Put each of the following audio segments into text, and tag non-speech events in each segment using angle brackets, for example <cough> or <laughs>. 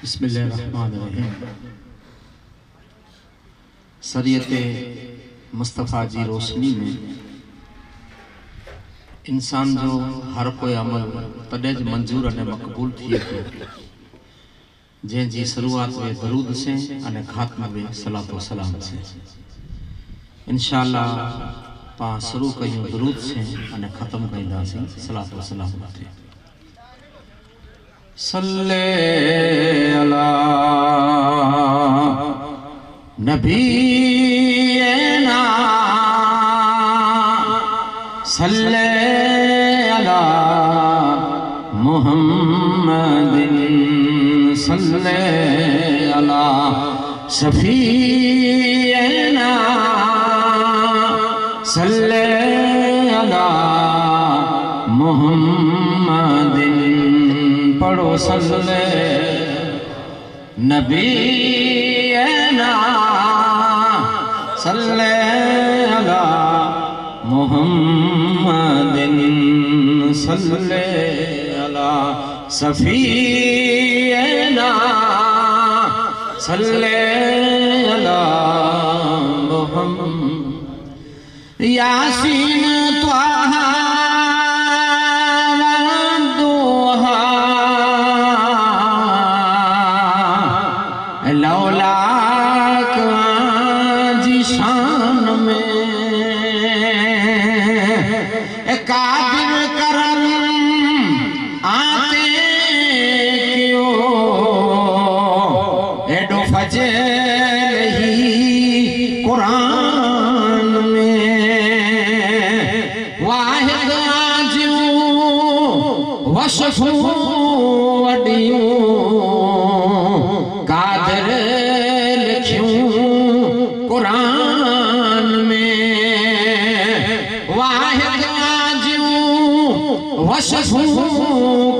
बिस्मिल्लाहिर्रहमानिर्रहीम। शरीयत मुस्तफ़ा जी रोशनी में, इंसान जो हर कोई अमल तॾहिं मंज़ूर अने मक़बूल थिए थो जंहिंजी शुरुआत में दरूद से अने ख़ात्मा में सलातो सलाम से। इंशाअल्लाह पां शुरू कयूं दरूद से अने ख़त्म कंदासीं सलातो सलाम ते। सल्ले अला नबीना सल्ले अला मुहम्मदिन सल्ले अला शफीना पढ़ो सल्ले नबीना सल्ले अला मुहम्मदिन सल्ले अला सफीना सल्ले अला मुहम्मद यासीन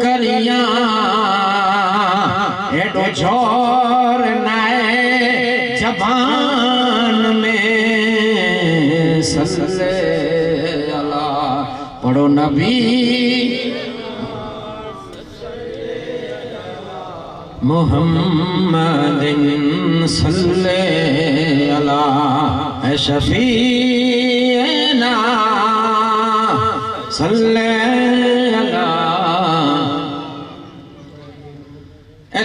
करिया ज़ोर नाए जबान में अला। पढ़ो नबी। मोहम्मदिन सल्ले अला। शफीना सल्ले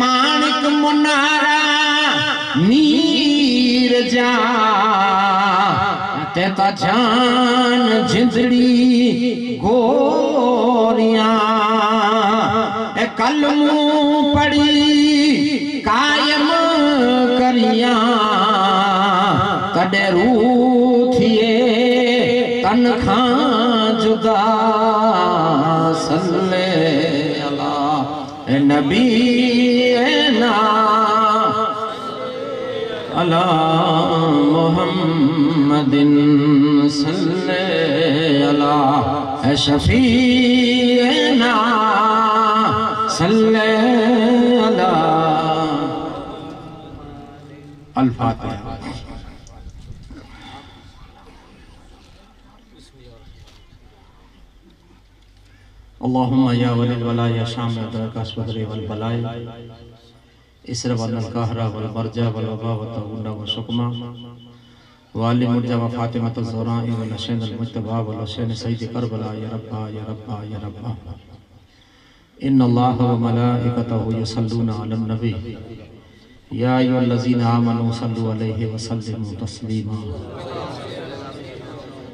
माणिक मुनारा मीर जा। ते ता जान जिंदड़ी गोरियाँ। ए कलमू पढ़ी कायम करिया। कॾहिं रू थिए तन खां जुदा। नबी ना। अला मोहम्मदिन सल्ले अला ए शफीना सल्ले अला अल्फातिहा अल्लाहुम या वलिल वला या शाम अदरका सुहरे वल बलाए इसर वल कहरा वल बरजा वल वबा व तगुना व सुकमा वाली मुर्जा व फातिमा तो जोरा व नशैन अल मुतबा व नशैन सईद करबला। या रब्बा या रब्बा या रब्बा। इन अल्लाह व मलाइकतहु यसल्लूना अलल नबी। या अय्युहल्लज़ीना आमनू सल्लु अलैहि व सल्लिमू तस्लीमा।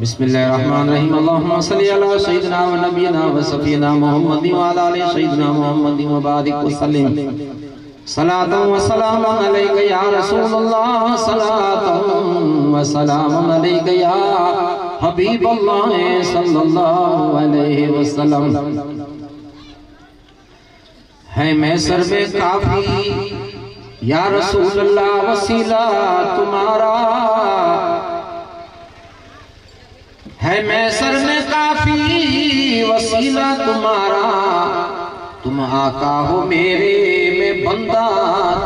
बिस्मिल्लाहमानीना सलातम वसलाम अलैक या रसूलुल्लाह सलातम वसलाम अलैक या हबीबुल्लाह सल्लल्लाहु अलैहि वसल्लम। है मैं सर्वे काफ़ी, या रसूलुल्लाह, वसीला तुम्हारा। है मैं सर में काफ़ी वसीला तुम्हारा। तुम आका हो मेरे में बंदा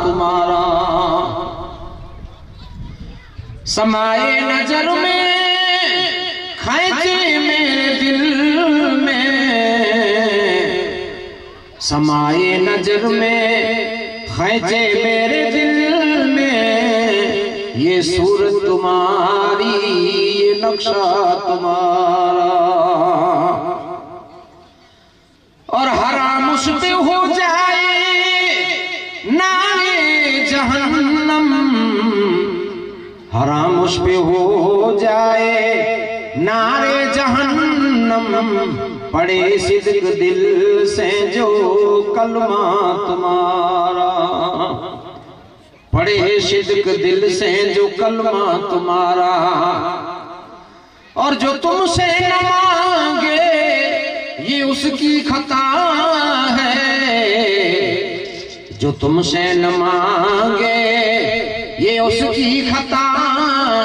तुम्हारा। समाए नज़र में, खेचे मेरे दिल में। समाए नज़र में, खेचे मेरे दिल ये सूरत तुम्हारी, ये नक्शा तुम्हारा। और हराम उस पे हो जाए, नारे जहन्नम। हराम उस पे हो जाए, नारे जहन्नम। पड़े सिद्क दिल से जो कलमा तुम्हारा। पड़े सिद्क दिल से जो कलमा तुम्हारा। और जो तुमसे न मांगे ये उसकी खता है। जो तुमसे न मांगे ये उसकी खता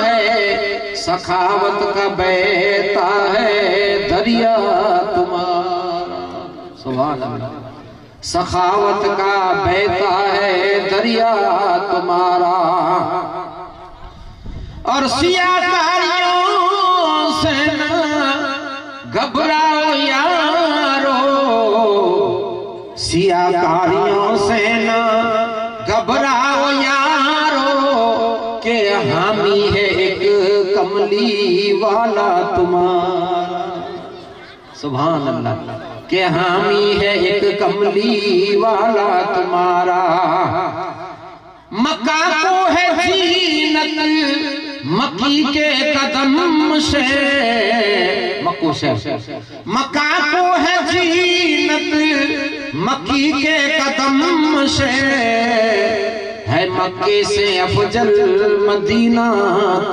है। सखावत का बेता है दरिया तुम्हारा। सुभान सखावत का बेता है दरिया तुम्हारा। और सियाकारियों से न घबराओ यारो। सियाकारियों से न घबराओ यारो के हामी है एक कमली वाला तुम्हारा। सुभान अल्लाह। के हामी है एक कमली वाला तुम्हारा। मक्का को है जीनत, मक्की के कदम से। मक्को से। मक्का को है जीनत, मक्की के कदम से। है मक्के से अफजल मदीना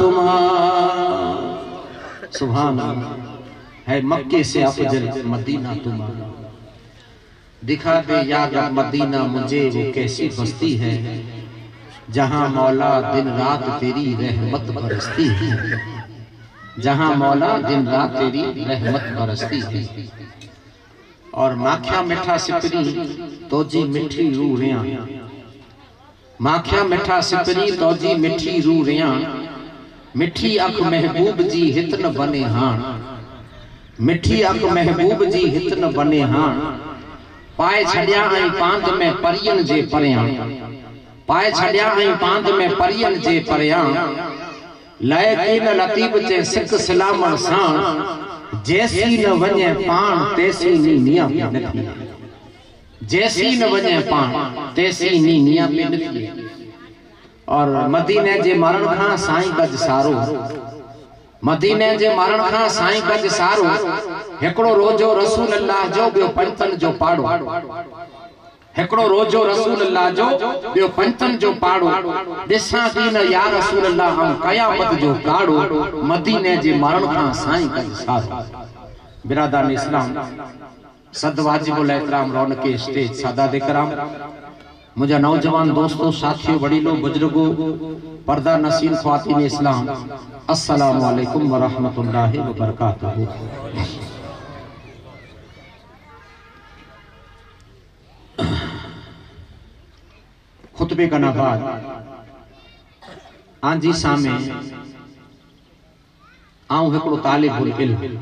तुम्हारा। सुभान है मक्के से अफजल मदीना तुम्हारा दिखा दे याद मदीना मुझे वो कैसी बस्ती है? जहाँ मौला दिन रात तेरी रहमत बरसती है। जहाँ मौला दिन रात तेरी रहमत बरसती है। और माखिया मिठा सिपरी तो जी मिठी रूरिया माखिया मिठा सिपरी तो जी मिठी रूरिया मिठी अख महबूब जी हित न बने हाण। मिठी अख महबूब जी हित न बने हाण। पाए छड़िया ऐं पांद में परियन जे परियाँ। पाए छड़िया ऐं पांद में परियन जे परियाँ। लय कीन लतीब जे सिक सिलामण साण जैसी न वञे पाण तेसी नी निया पे नथी। जैसी न वञे पाण तेसी नी निया पे नथी। और मदीने जे मरण खां साईं गज सारो। मदीने जे मरण खां साईं गज सारो, हिकिड़ो रोजो रसूल अल्लाह जो, ॿियो पंचनि जो पाड़ो। हिकिड़ो रोजो रसूल अल्लाह जो, ॿियो पंचनि जो पाड़ो। ॾिसां थी न, या रसूल अल्लाह हम क़यामत जो काड़ो मदीने जे मरण खां साईं गज सारो। बिरादान इस्लाम, सद वाजिबुल एहतराम, रौनक स्टेज सादात कराम मुझे नौजवान दोस्तों, साथियों, वडीलों, बुज़ुर्गों पर्दा नसीम ख्वातीन इस्लाम अस्सलाम वालेकुम व रहमतुल्लाहि व बरकातहू खुतबे का बाद आंजी सामे। आऊँ हिकिड़ो तालिबुल इल्म।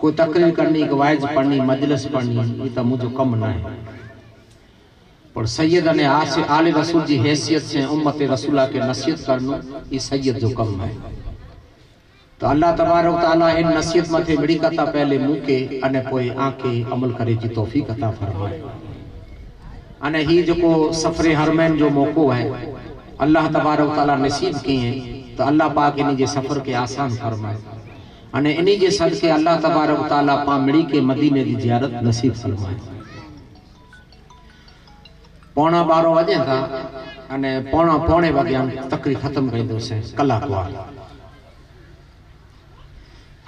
कोई तकरीर करनी वाइज पढ़नी, मजलिस पढ़नी, ये तो मुझे कम ना है। पर सैयद ने आले रसूल जी हैसियत से उम्मत रसूला के नसीहत करनो ये सैयद जो कम है। तो अल्लाह तबारक ताला इन नसीहत मथे मिड़ी कथा पहले मुँह के अने पोए आंखे अमल करे जी तौफीक अता फरमाए। अने ही जो को सफरे हरमैन जो मौको है, अल्लाह तबारक ताला नसीब किए तो अल्लाह पाक इन जे सफ़र के आसान फरमाए। अने इन्ही जे सदके अल्लाह तबारक ताला पा मिड़ी के मदीने की जियारत नसीब फरमाए। पौना बारह वजे था अने पौना पौने वगे तकरी खत्म कई दोसे कलाक वार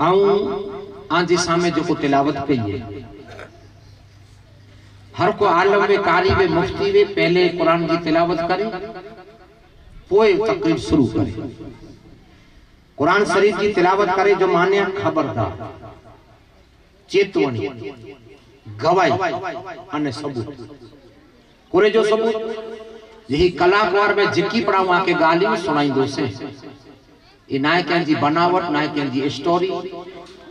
आऊँ आंजे सामे जो को तिलावत कई है हर को आलम में कारी में मुफ्ती में पहले कुरान की तिलावत करे पोए तकरीर शुरू करे कुरान शरीफ की तिलावत करे जो मान्य खबरदार चेतवनी गवाही अने सबूत कुरे जो सबूत, यही कलाकार में जिकी पड़ा वहाँ के गालियों सुनाईंदो से। ये ना कंहिंजी बनावट, ना कंहिंजी स्टोरी,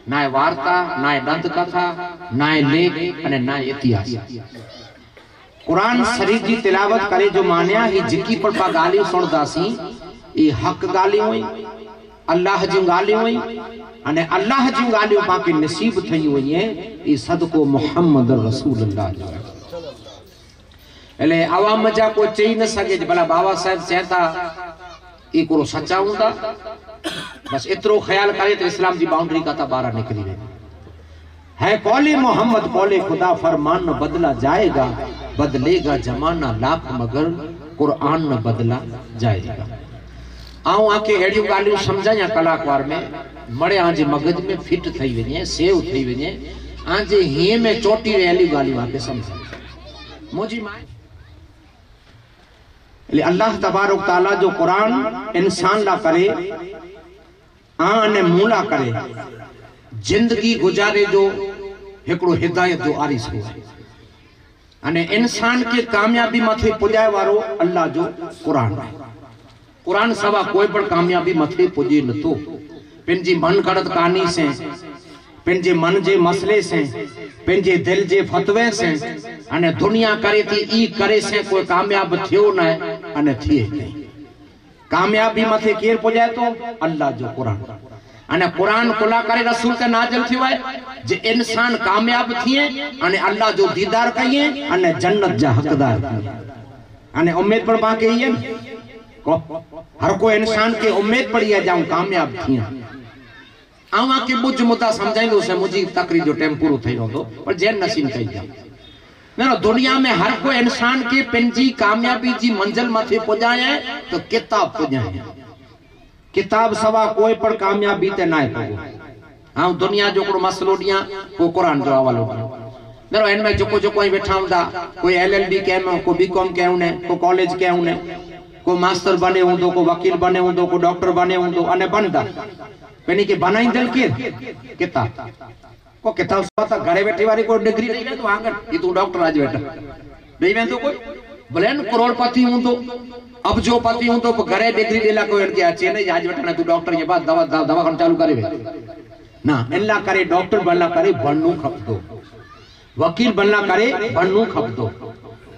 ना वार्ता, ना दंत कथा ना लेख, अने ना इतिहास। कुरान शरीफ जी तिलावत करे जो मान्या ही जिकी पर पा गालियों सुनदासी ये हक गालियों हुई, अल्लाह जी गालियों हुई, अने अल्लाह जी गालियों पाके नसीब थई हुई है, ये सदको मोहम्मद रसूल अल्लाह जो એટલે આવા મજા કોઈ ચઈ ન શકે ભલા બાબા સાહેબ ચહેતા એ કોરો સચ્ચા हुंदा बस इतरो ख्याल करे तो इस्लाम की बाउंड्री का बाहर निकली रहे है कौले मोहम्मद कौले खुदा फरमान न बदला जाएगा बदलेगा जमाना लाख मगर कुरान न बदला जाएगा आऊं आके अहिड़ियूं ॻाल्हियूं सम्झायां कलाकार में मड़े आंजे मगज में फिट थी वञे सेव थी वञे आंजे हीअं में चोटी रहियलियूं ॻाल्हियूं आके सम्झां मुंहिंजी माए अल्लाह तबारक ताला जो कुरान इंसान ला करे, आन मूला करे, ज़िंदगी गुजारे जो हिकिड़ो हिदायत जो आरिस हो अने इंसान के कामयाबी मथे पुॼाए वारो अल्लाह जो कुरान आहे कुरान सवा कोई पण कामयाबी मथे पुॼे नथो पंहिंजी मन गढ़त कहानी से पंहिंजे मन जे मसले से पंहिंजे दिल जे फतवे से, अने दुनिया करे थी ई करे से कोई कामयाब थियो न, अने थिए नहीं कामयाबी मथे केर पुॼाए तो? अल्लाह जो कुरान। अने कुरान कुला करे रसूल के नाज़िल थियो है, जे इंसान कामयाब थिए, अने अल्लाह जो दीदार कइए अने जन्नत जा हकदार थिए अने उम्मीद पर ही है को हर कोई इंसान के उम्मीद पड़ी है जाऊँ, कामयाब थिए आवा के बुझ मुद्दा समझाइंदो से मुजी तकरीर जो टाइम पूरो થઈ रहंदो पर जैन नसीन कई जा ना दुनिया में हर कोई इंसान के पंजी कामयाबी जी मंजिल मथे पुजाए तो किताब पुजाए किताब सवा कोई पर कामयाबी ते ना पगो हाँ दुनिया जो को मसलो दिया को कुरान जो हवालो दिया मेरो इन में जोको जोको बैठा हुंदा कोई एलएलबी के में को बीकॉम के उने को कॉलेज के उने को मास्टर बने हुंदो को वकील बने हुंदो को डॉक्टर बने हुंदो अने बनदा पेनी के बनाईंदल केर किताब। को किताब सवा घरे बैठे वाली कोई डिग्री नहीं तो आँगन ये तू डॉक्टर आज बैठा। नहीं वे तो कोई भले करोड़पति हूँ तो अब जो पति हूँ तो घरे डिग्री देला कोई के अचे नहीं आज बैठा तू डॉक्टर ये बात दवा दवा खन चालू करे। ना इल्ला करे, डॉक्टर बनला करे, बनू खपदो वकील बनला करे, बनू खपदो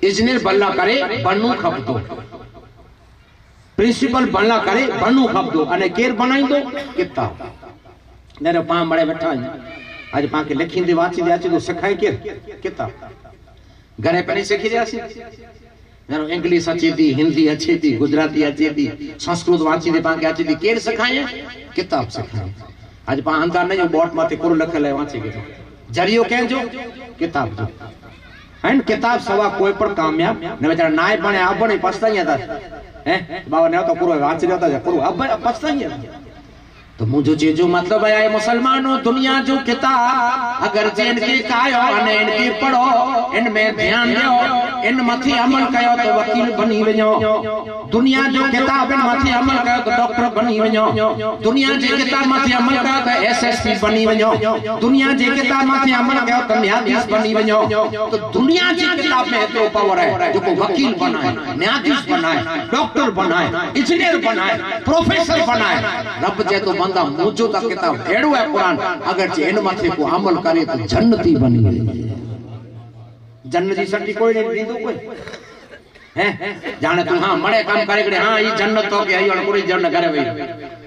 इंजीनियर बनला करे, बनू खपदो प्रिंसिपल बनला करे, बनू खपदो अने केर बनाईंदो? किताब। नेरे पा मड़े बैठा आज पाके लिखींदे, वाचींदे अचे तो सिखाए केर? किताब। घरे पे नहीं सीखी जासी। जरो इंग्लिश अचे थी हिंदी अचे थी गुजराती अचे थी संस्कृत वाची थी पाण खे अचे थी केरु सेखारे किताब सेखारे अॼु पाण अंदरि न जो बोट मथे कुर लिखियल आहे वाची किताब ज़रियो कंहिंजो किताब जो है किताब सवा कोई पर कामयाब। न वीचारा नाए पणे आपण पछताईं था हैं बाबा ने तो पूरो वाच लियो था पूरो अब पछताईं तो मुझो चीजो मतलब है, मुसलमानों, दुनिया जो किताब, अगर जिन के कायो अने इनके पढ़ो इनमें ध्यान दियो, इन मथे अमल कयो तो वकील बनी वञो। दुनिया जो किताब इन मथे अमल कयो तो डॉक्टर बनी वञो। दुनिया जे किताब मथे अमल कयो तो एसएसपी बनी वञो। दुनिया जे किताब मथे अमल कयो तो न्यायाधीश बनी वञो। तो दुनिया जी किताब में एतिरो पावर है, जेको वकील बनाए, न्यायाधीश बनाए, डॉक्टर बनाए इंजीनियर बनाए प्रोफेसर बनाए। रब जे तो बंदा मुझो का किताब अहिड़ो है कुरान अगर जे इन माथे को अमल करे तो जन्नती बनी वञे जन्नत जी सटी कोई नहीं ॾींदो कोई। हैं? जाने तू, हाँ, मड़े काम करे हाँ ये जन्नत हो के आई और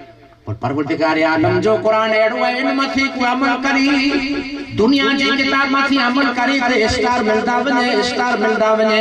पूरी परवरदिगार आलम जो कुरान अहिड़ो आहे इन मथे को अमल करी। दुनिया जी किताब मथे अमल करे ते स्टार मिलदा वञे स्टार मिलदा वञे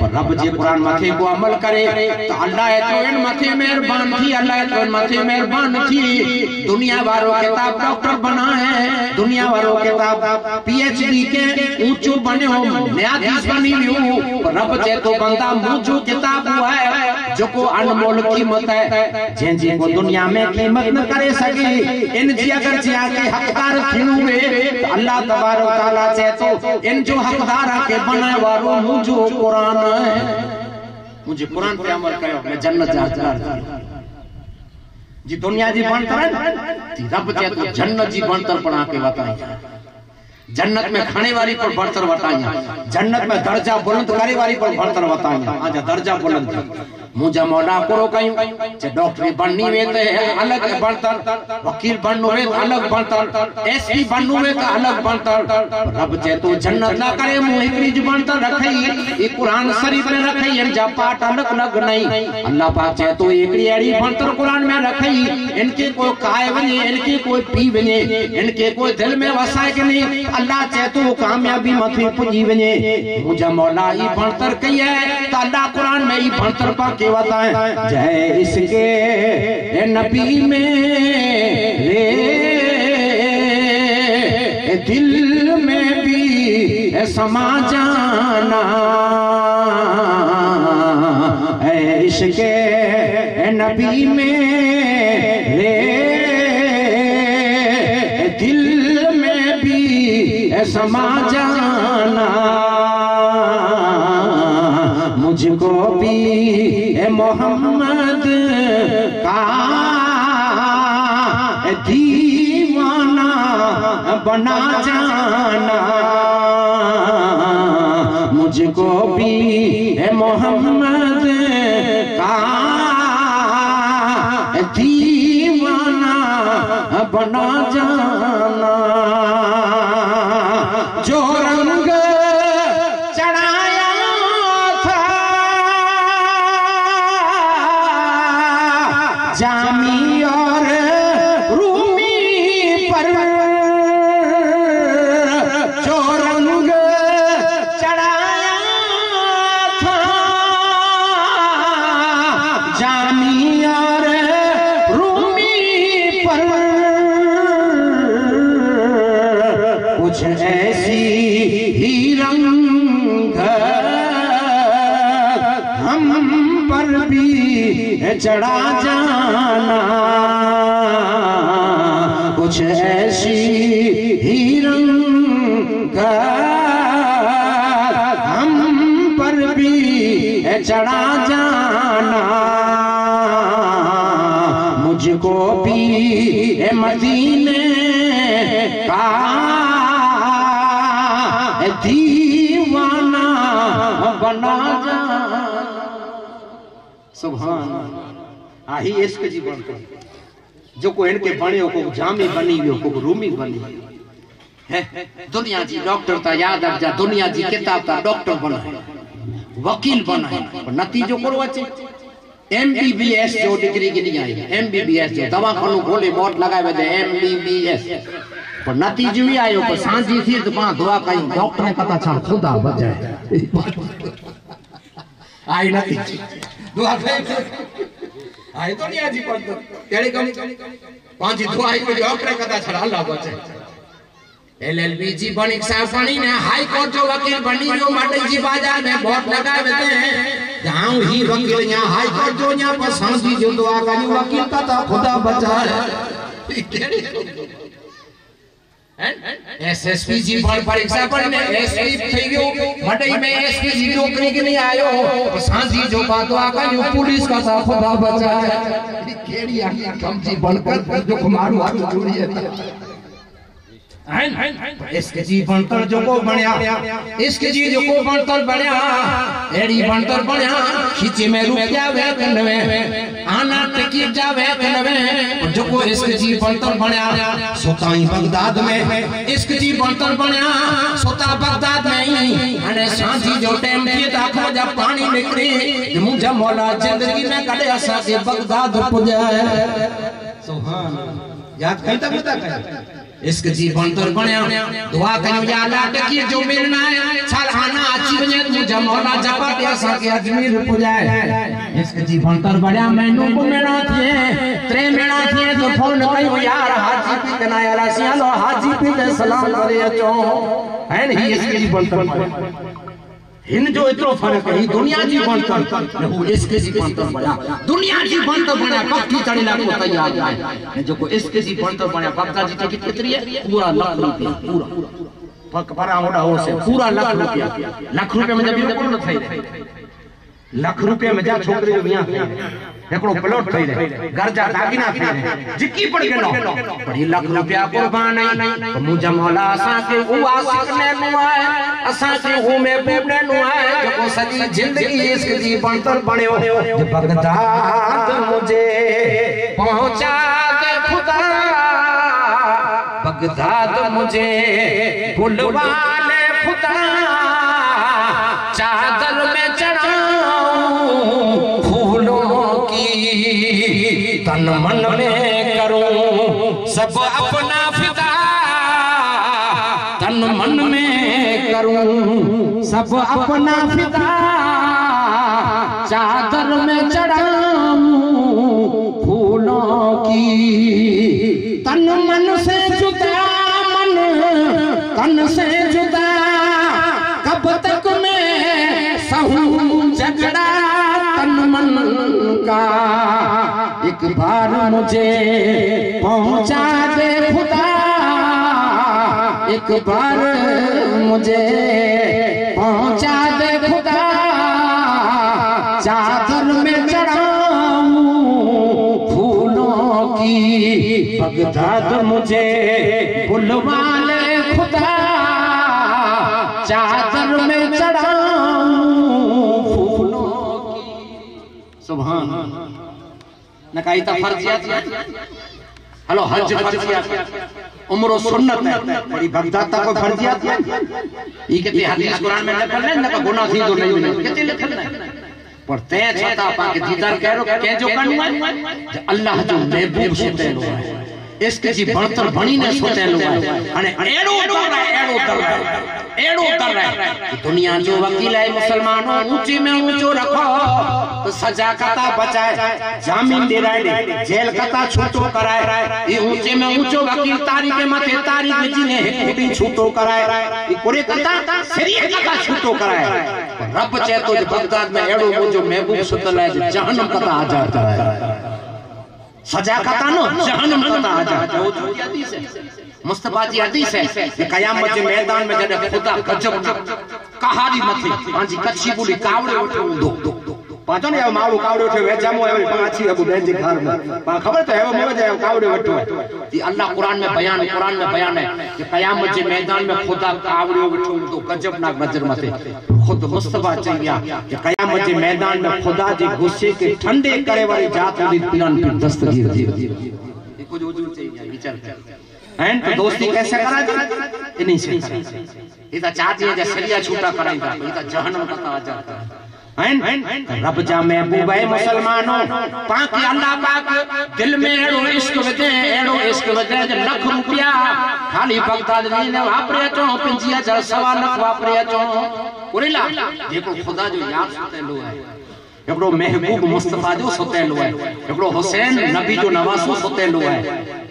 पर रब जे कुरान मथे को अमल करे तो अल्लाह तो इन मथे मेहरबान थी अल्लाह तो इन मथे मेहरबान थी दुनिया वारो किताब डॉक्टर बनाए दुनिया वारो किताब पीएचडी के ऊंचो बन्यो न्यायाधीश बनी वियो पर रब जे तो बंदा मुझो किताब हुआ है जेको अनमोल कीमत है। जंहिं जी को दुनिया में कीमत न करे सके। इन जी अगर जे आके हकदार थियूं वे तो अल्लाह तबारक ताला चए तो इन जो हकदार के बनाए वारो मुझो कुरान है। मुझे कुरान पे अमल कयो, मैं जन्नत जा हकदार जी दुनिया जी बणतर थी रब चए तो जन्नत जी बणतर पण आके वताई जन्नत में खाने वाली पर बणतर वताई जन्नत में दर्जा बुलंद करे वाली पर बणतर वताई आजा दर्जा बुलंद। मुझा मौला करो कयूं जे डॉक्टरी बननी वे ते अलग बणतर वकील बननो वे तो अलग बणतर एसपी बननो वे तो अलग बणतर रब जे तो जन्नत ना करे मु हिकड़ी जी बणतर रखई। ई कुरान शरीफ में रखई, इन जा पाठ अलग अलग नहीं। अल्लाह पाक जे तो एकड़ी एड़ी बणतर कुरान में रखई। इनके कोई काए वने इनके कोई पी वने इनके कोई दिल में वसाए के नहीं। अल्लाह जे तो कामयाबी मथे पुजी वने मुझा मौला ई बणतर कई है तो अल्लाह कुरान में ई बणतर पा के बताएँ जय इसके नबी में रे। दिल में भी समा जाना। है इसके नबी में रे। दिल में भी समा जाना। मुझको भी मोहम्मद का दीवाना बना जाना। मुझको भी ए मोहम्मद का दीवाना बना जाना। का दीवाना बना जाना सुभान। आही इश्क जी बणकर जो को इनके बणियो को जामी बनी वियो को रूमी बनी है। दुनिया जी डॉक्टर ता याद रख जा, दुनिया जी किताब ता डॉक्टर बनाए वकील बनाए पर नतीजो करो अचे एमबीबीएस जो डिग्री गिनी आई। एमबीबीएस जो दवा दवाखानो खोले, बोर्ड लगाए वे एमबीबीएस पर नतीजो ही आयो पर सांझी थी तो पा दुआ कई डॉक्टर ने पता चल खुदा बचाए आई नतीजो दुआ थे आई तो नहीं आजी पर तेड़ी कम? पाँच दुआ आई तो डॉक्टर ने पता चल अल्लाह बचाए एलएलबी जी बनी साहब बनी ने हाई कोर्ट जो वकील बनी जो मडई जी बाज़ार में वोट लगाए वेते हैं गाँव ही वकील यहाँ हाई कोर्ट जो यहाँ पर समझी जो दुआ का वकील का खुदा बचाए <laughs> એસએસપી જી પણ પરીક્ષા પણ એસપી થઈ ગયો મડઈ મે એસપી જી નોકરી કે નહીં આયો સાંજી જો બાતો આ કયો પોલીસ કા સા ખુદા બચાય કેડી આ કમજી બનકર જો મારું હાથ જોડી હતી इसके जी बनतर जो को बनया इसके जी जो को बनतर बनया, एड़ी बनतर बनया, खींचे में रुपया वे कनवे आना टिकट जावे जो को इसके जी बनतर बनया सोताई बगदाद में इसके जी बनतर बनया, सोता बगदाद में ही, अने सांझी जो टाइम के दाखो जब पानी निकली मुझे मौला ज़िंदगी में कड़े असा के बगदाद पुजाए सुभान याद कहीं तक बता इश्क जीवन बनतर बनया। दुआ कयो या लाटकी जो मिलना है सालाना अच्छी बने मुझे मौला जपा के असा के अजमेर पुजाए इश्क जी बनतर बनया, मैनू को मेणा थिए, त्रे मेणा थिए तो फ़ोन कयो यार, हाजी पी कना यार सियालो हाजी पी के सलाम करे, अचो। है नहीं, इश्क जी बनतर बनया। हिन जो एतिरो फर्क है दुनिया जी बनतर हू इसके जी बनतर बणिया दुनिया जी बनतर बणिया पक्की चढ़ेला को तैयार है। जो को इसके जी बनतर बणिया बगदा जी टिकट कितरी है? पूरा लाख रुपया पूरा। पक परा ओडा हो से पूरा लाख रुपया। लाख रुपया में जब बिल्कुल न થઈ लख रुपया में जा छोकरे जो यहाँ एकड़ो प्लॉट थई रे घर जा दागिना थई रहे जिक्की पड़ गेलो पर ये लख रुपया कुर्बान आई तो मुजा मौला असा के उ आशिक ने नु आए असा के हु में बेबड़े नु आए जको सदी ज़िंदगी इश्क जी बंतर बणयो बगदाद मुझे पहुँचा दे खुदा। बगदाद मुझे बुलवा ले खुदा। चाहता तन मन में करूँ। सब अपना फिदा। तन मन में करूँ। सब अपना फिदा। चादर में चढ़ाऊं फूलों की। तन मन से जुदा मन, तन से जुदा। कब तक मैं सहूं झगड़ा तन मन का? एक मुझे पहुँचा दे खुदा। एक बार मुझे पहुँचा दे खुदा। चादर में चढ़ाऊं फूलों की बगदाद मुझे बुलवा ले खुदा। चादर में चढ़ाऊं फूलों की। सुभान। न फ़र्ज़ तो फर्जियात हेलो, हज फर्जियात उम्र सुन्नत है। बड़ी बगदाद तक को याद है? ई के हदीस कुरान में लिखल है न गुनाह थी तो नहीं है केते लिखल है पर ते छता पाके दीदार करो के जो कनु है। अल्लाह जो महबूब सुतेलो है। इसके जी बणतर बणी ने सोचेलो है। अने एड़ो रहा है, एड़ो रहा है। एड़ो रहा है। दुनिया जो वकील है, मुसलमानों ऊँचे में ऊंचो रखो। तो सजा कता बचाए, जामीन दे रहे जेल कता छूटो कराए। ये ऊँचे में ऊंचो वकील, तारीख के माथे तारीख जिने एक भी छूटो कराए। ये कोरे कता शरीय कता छूटो कराए। रब चाहे तो बगदाद में एड़ो मुझो महबूब सुतल है जहन्नम कता आज़ाद कराए। सजा का तानो जहन्नम कता आज़ाद वो झूठी हदीस है। मुस्तफ़ा जी हदीस है। कि कयामत जे मैदान में जब खुदा गजब कहारी मथे जी कच्ची बोली कावड़े उठो हूंदो माण्हू कावड़े वठो वेचामो है पाछी अबू पंहिंजे घर में पा ख़बर त है मोह जाए कावड़े वठो है ये अल्लाह कुरान में बयान कुरान में बयान है कि कयामत जे मैदान में खुदा कावड़े वठो हूंदो गजबनाक नज़र मथे खुद मुस्तफ़ा विया कि कयामत जे मैदान में खुदा जे गुस्से के ठंडे करे वाली जात हूंदी पिलन पे दस्तगीर थी कुछ हुजूर चई विया विचार एंड तो दोस्ती कैसे करा दी इन्हीं से ये तो चाहती है जैसे सरिया छूटा कराएगा ये तो जहन्नम का आ जाता है हैं रब जा महबूब है मुसलमानों, पाक अल्लाह पाक, दिल में एड़ो इश्क वधे एड़ो इश्क वधे जे लख रुपया। खाली बगदाद में ने वापरे चो, पिंजिया जा सवा लख वापरे चो। उरेला, जेको खुदा जो यार सुतेलो है। हिकिड़ो महबूब मुस्तफ़ा जो सुतेलो है हिकिड़ो हुसैन नबी जो नवासो सुतेलो है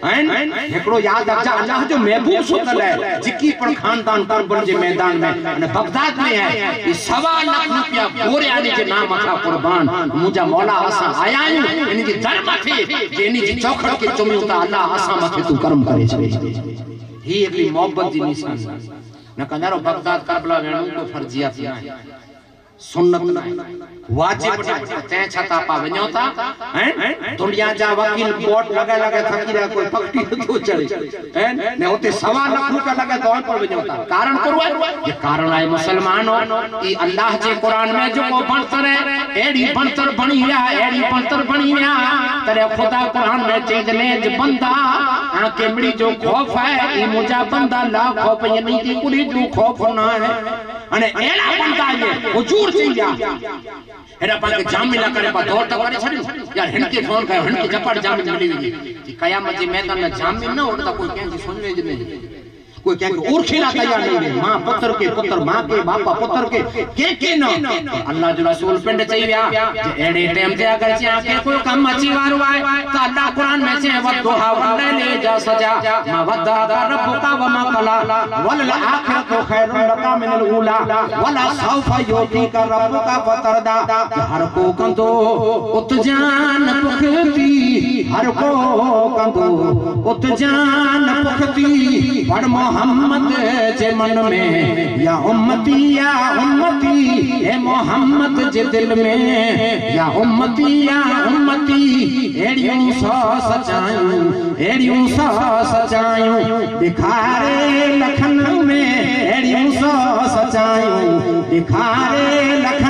हैं हिकिड़ो यादि रखजा अल्लाह जो महबूब सुतल है जिकी पर खानदान करबन जे मैदान में अने बगदाद में है ये सवा लाख रुपया गोरे आने जे नाम अखा कुर्बान मुजा मौला असा आया आहियूं इन जी दर मथे जे इन जी चौखट के चुमियूं ता अल्लाह असा मथे तू कर्म करे छे ही हिकिड़ी मोहब्बत जी निशान न कंदारो बगदाद करबला वेणो को फर्जियात न आहे सुन्नत न आहे वाजिब न आहे तंहिं छा था पा वञो था हैं? दुनिया जा वकील कोर्ट लॻाए थकी रहिया कोई पकड़ी नथो चढ़े हैं? ने उते सवा लख रुपया लॻाए तव्हां पर वञो था कारण करो ये कारण आहे मुसलमानो ई अल्लाह जे क़ुरान में जेको बणतर है अहिड़ी बणतर बणी विया अहिड़ी बणतर बणी विया तॾहिं ख़ुदा क़ुरान में चई जॾहिं बंदा। हाणे केमड़ी जो ख़ौफ़ आहे ई मुंहिंजा बंदा ला ख़ौफ़ यानी कि कुड़ी जो ख़ौफ़ न आहे अने એના बंदा ये हुजूर चई विया हेॾा पाण खे કરે न करे पा दौड़ त करे छॾियो यार हिन खे फ़ोन कयो हिन खे કયામત वेंदी क़यामत जे मैदान में जामिन न उन त कोई नहीं कोई कंहिंखे ओरखेला तैयार नहीं है माँ पुत्र के पुत्र माँ के बापा पुत्र के के के न अल्लाह जो रसूल पिंड चई विया जे अहिड़े टाइम ते अगर चा के कोई कम अची वारो आहे त अल्लाह कुरान में चए वदुहा वल्लैली जा सजा मा वदा रब्बुका व मा कला वल आखिरतु खैरुन लका मिन अल ऊला वला सौफ युतीका रब्बुका फतरदा हर को कंदो उत जान पुखती हर को कंदो उत जान पुखती पढ़ मोहम्मद जे मन में, या उम्मती या उम्मती, ए मोहम्मद जे दिल में, या उम्मती या उम्मती, एड़ियूं सौ सचायूं एड़ियूं सौ सचायूं ॾेखारे लखन में, एड़ियूं सौ सचायूं ॾेखारे लखन में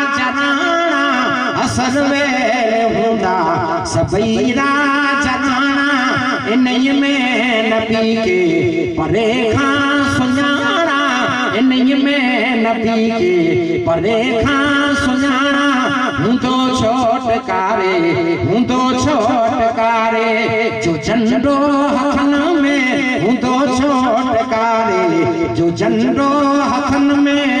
हसर वेले हूंदा सभई राजा राणा इन्हीअ में नबी के परे खां सुञाणा इन्हीअ में नबी के परे खां सुञाणा हूंदो छोटकारे हूंदो छोटकारे जो झंडो हथन में हूंदो छोटकारे जो झंडो हथन में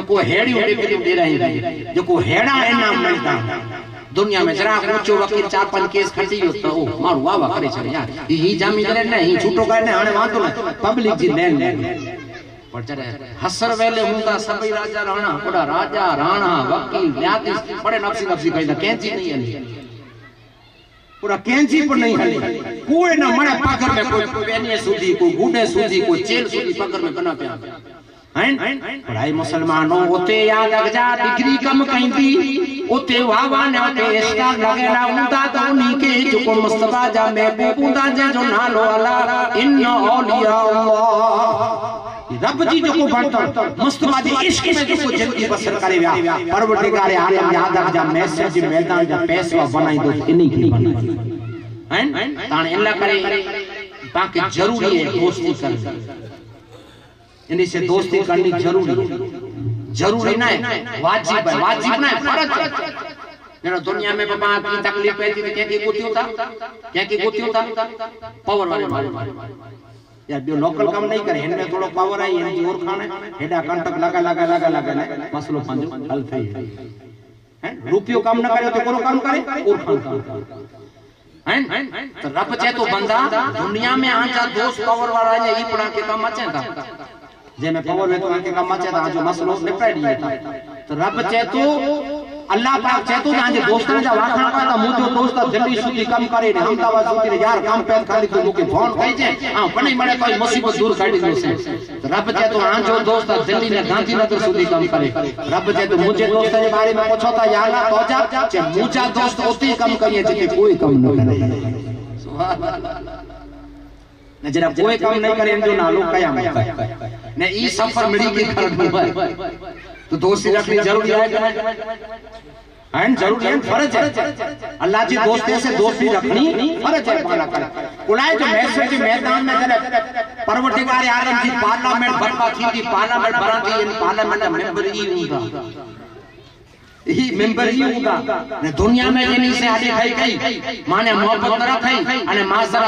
को हेड़ियूं डिग्रियूं दे रही जो को हेड़ा इनाम मिलदा दुनिया में जरा ऊंचो वकील चार पंज केस खटी वियो त ओ माण्हू वाह वाह करे छॾे यार। ही ही जामी करे न ही छूटो करे न हाणे वांदो न पब्लिक जी देन पर जॾहिं हसर वेले हूंदा सभई राजा राणा ओॾा राजा राणा वकील न्यायाधीश बड़े नफ़्सी नफ़्सी कईंदा कंहिंजी नहीं हली। पूरा कंहिंजी पर नहीं हली। कोई न मणे पगर में कोई बेनीअ सूधी कोई गुडे सूधी कोई चेल सूधी पगर में कना पिया हैं पढ़ाई मुसलमानों उते याद रखजा डिग्री कम कईंदी उते वाह वाह ने उते स्टार लगेला हूंदा त उन्हीं के जेको मुस्तफ़ा जा महबूब हूंदा जंहिंजो नालो अला इन औलिया अल्लाह। रब जी जेको बणतर मुस्तफ़ा जे इश्क में जेको ज़िंदगी बसर करे विया। परवरदिगार आलम याद रखजा मैसेज मैदान जा पैसा बनाईंदो इन्हीं खे बनाई। हैं? ताण इन करे। तव्हांखे ज़रूरी है दोस्ती करनी। इन्हीं से दोस्ती करनी ज़रूरी है। ज़रूरी ना है। वाजिब है वाजिब ना है फ़र्ज़ है जरा दुनिया में बाबा की तकलीफ़ है थी क्या की गोतियों था? क्या की गोतियों था? पावर वाले मारे। यार जो लोकल काम नहीं करे इनमें थोड़ो पावर है इन और खाने हेडा कंटक लगा लगा लगा लगा ने मसलो पंजो हल थई हैं? रुपयो काम न करे तो कोनो काम करे और खान काम हैं? तो रब चए तो बंदा दुनिया में आजा दोस्त पावर वाला है ई पड़ा के कम अचे था जे में पावर में तो के कम अचे था जो मसलो निपटाई दी था तो रब चए तो अल्लाह पाक चए तो जे दोस्तन जा वाखण का तो मुजो दोस्त दिल्ली सुधी कम करे ने अहमदाबाद सुधी यार काम पे खाली तो मुके फ़ोन कई जे हाँ पने मणे कोई मुसीबत दूर काढी दो से तो रब चए तो हाँ जो दोस्त दिल्ली ने गांधीनगर सुधी कम करे रब चए तो मुझे दोस्त जे बारे में पूछो था या अल्लाह तो जा चे मुजा दोस्त ओती कम करिए जिते कोई कम न करे सुभान अल्लाह ने जरा कोई काम नहीं करे जो नालो कयामत ने ई सफ़र मिली के कर है। तो दोस्ती रखनी ज़रूरी है। कि नहीं हैं। ज़रूरी है फ़र्ज़ है। अल्लाह जी दोस्ती से दोस्ती रखनी फ़र्ज़ है पाला कर। कुलाए जो मैसेज के मैदान में जरा परवरदिगार आलम जी पार्लियामेंट थी थी पार्लियामेंट थी इन पार्लियामेंट मेंबर ही हूंदा ही मेंबर ही हूंदा ने दुनिया में इन्हीं से आगे खाई गई माने मोहब्बत न रखई अने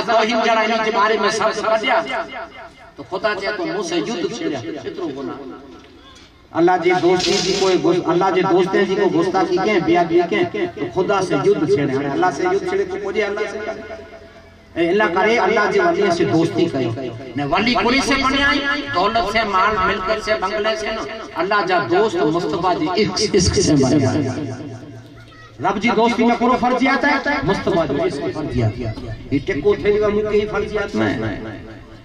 तौहीद जरा इन्हीं के बारे में सब कढिया तो खुदा चाहे तो मुँह से युद्ध छेड़िया एतरो गुनाह अल्लाह जी दोस्ती जी कोई अल्लाह जी दोस्ते जी को गुस्ताखी के बेअदबी के तो खुदा से युद्ध छेड़े। अल्लाह से युद्ध छेड़े तो मुझे अल्लाह से अल्लाह करे अल्लाह जी वली से दोस्ती कयो ने वली कुली से बनियाई दौलत से माल मिलकर से बंगले से न अल्लाह जा दोस्त मुस्तफ़ा जी इश्क इश्क से बनियाई रब जी दोस्ती में पूरा फर्जियात है? मुस्तफ़ा जी इश्क फर्जियात ये टेको थे जो मुके ही फर्जियात में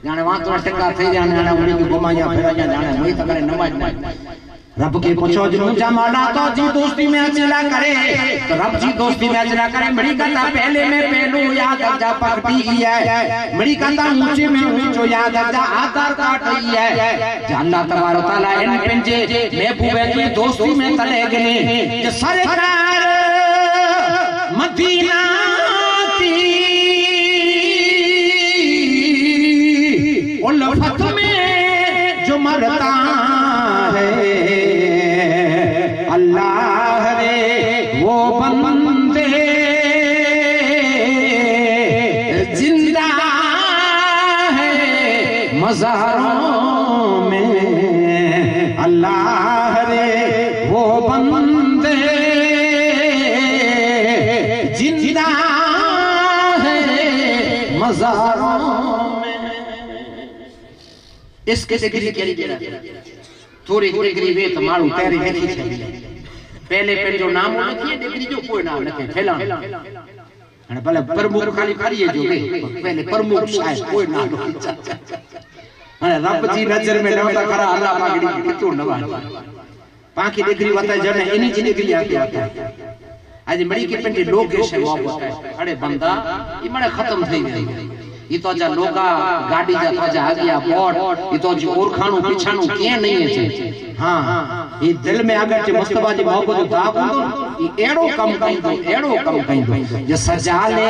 जाने वहाँ तो टका थे जाने जाने उन्हीं घुमाया फिरा जाने मुई तो करे नमाज़ नहीं रब के पूछो जो माला तो जी दोस्ती में अचला करे तो रब जी दोस्ती में अचला करे बड़ी कथा पहले में पहलू याद जा पकड़ी है। बड़ी कथा ऊँचे में ऊंचो याद जा आधार कार्ड ही। है अल्लाह तबारो ताला इन पंजे महबूबे की दोस्ती में तले गने जे सरकार मदीना उल्फत में जो मरता मजारों में। इसके डिग्री करी थोड़ी डिग्री वे तो मारू, तेरी लिखी छे पहले पे जो नाम लिखिए डिग्री जो कोई नाम लिखे फैला अने भले प्रमुख खाली करिए जो वे पहले प्रमुख शायद कोई नाम अने रब जी नज़र में नवता करा अल्लाह पागड़ी कितो नवा पाकी डिग्री वता जने इनी जी डिग्री आके आता आज मड़ी के पिंडी लोग के से मोहब्बत अरे बंदा ये मने खत्म થઈ ગઈ ये तो जा लोगा गाड़ी जा तो जा गया बोर्ड ये तो जो ओरखाणु पिछाणु के नहीं है हां ये दिल में अगर जे मुस्तफा जी मोहब्बत दाग हुंदो ये एड़ो कम कइंदो एड़ो कम कइंदो जे सजा ले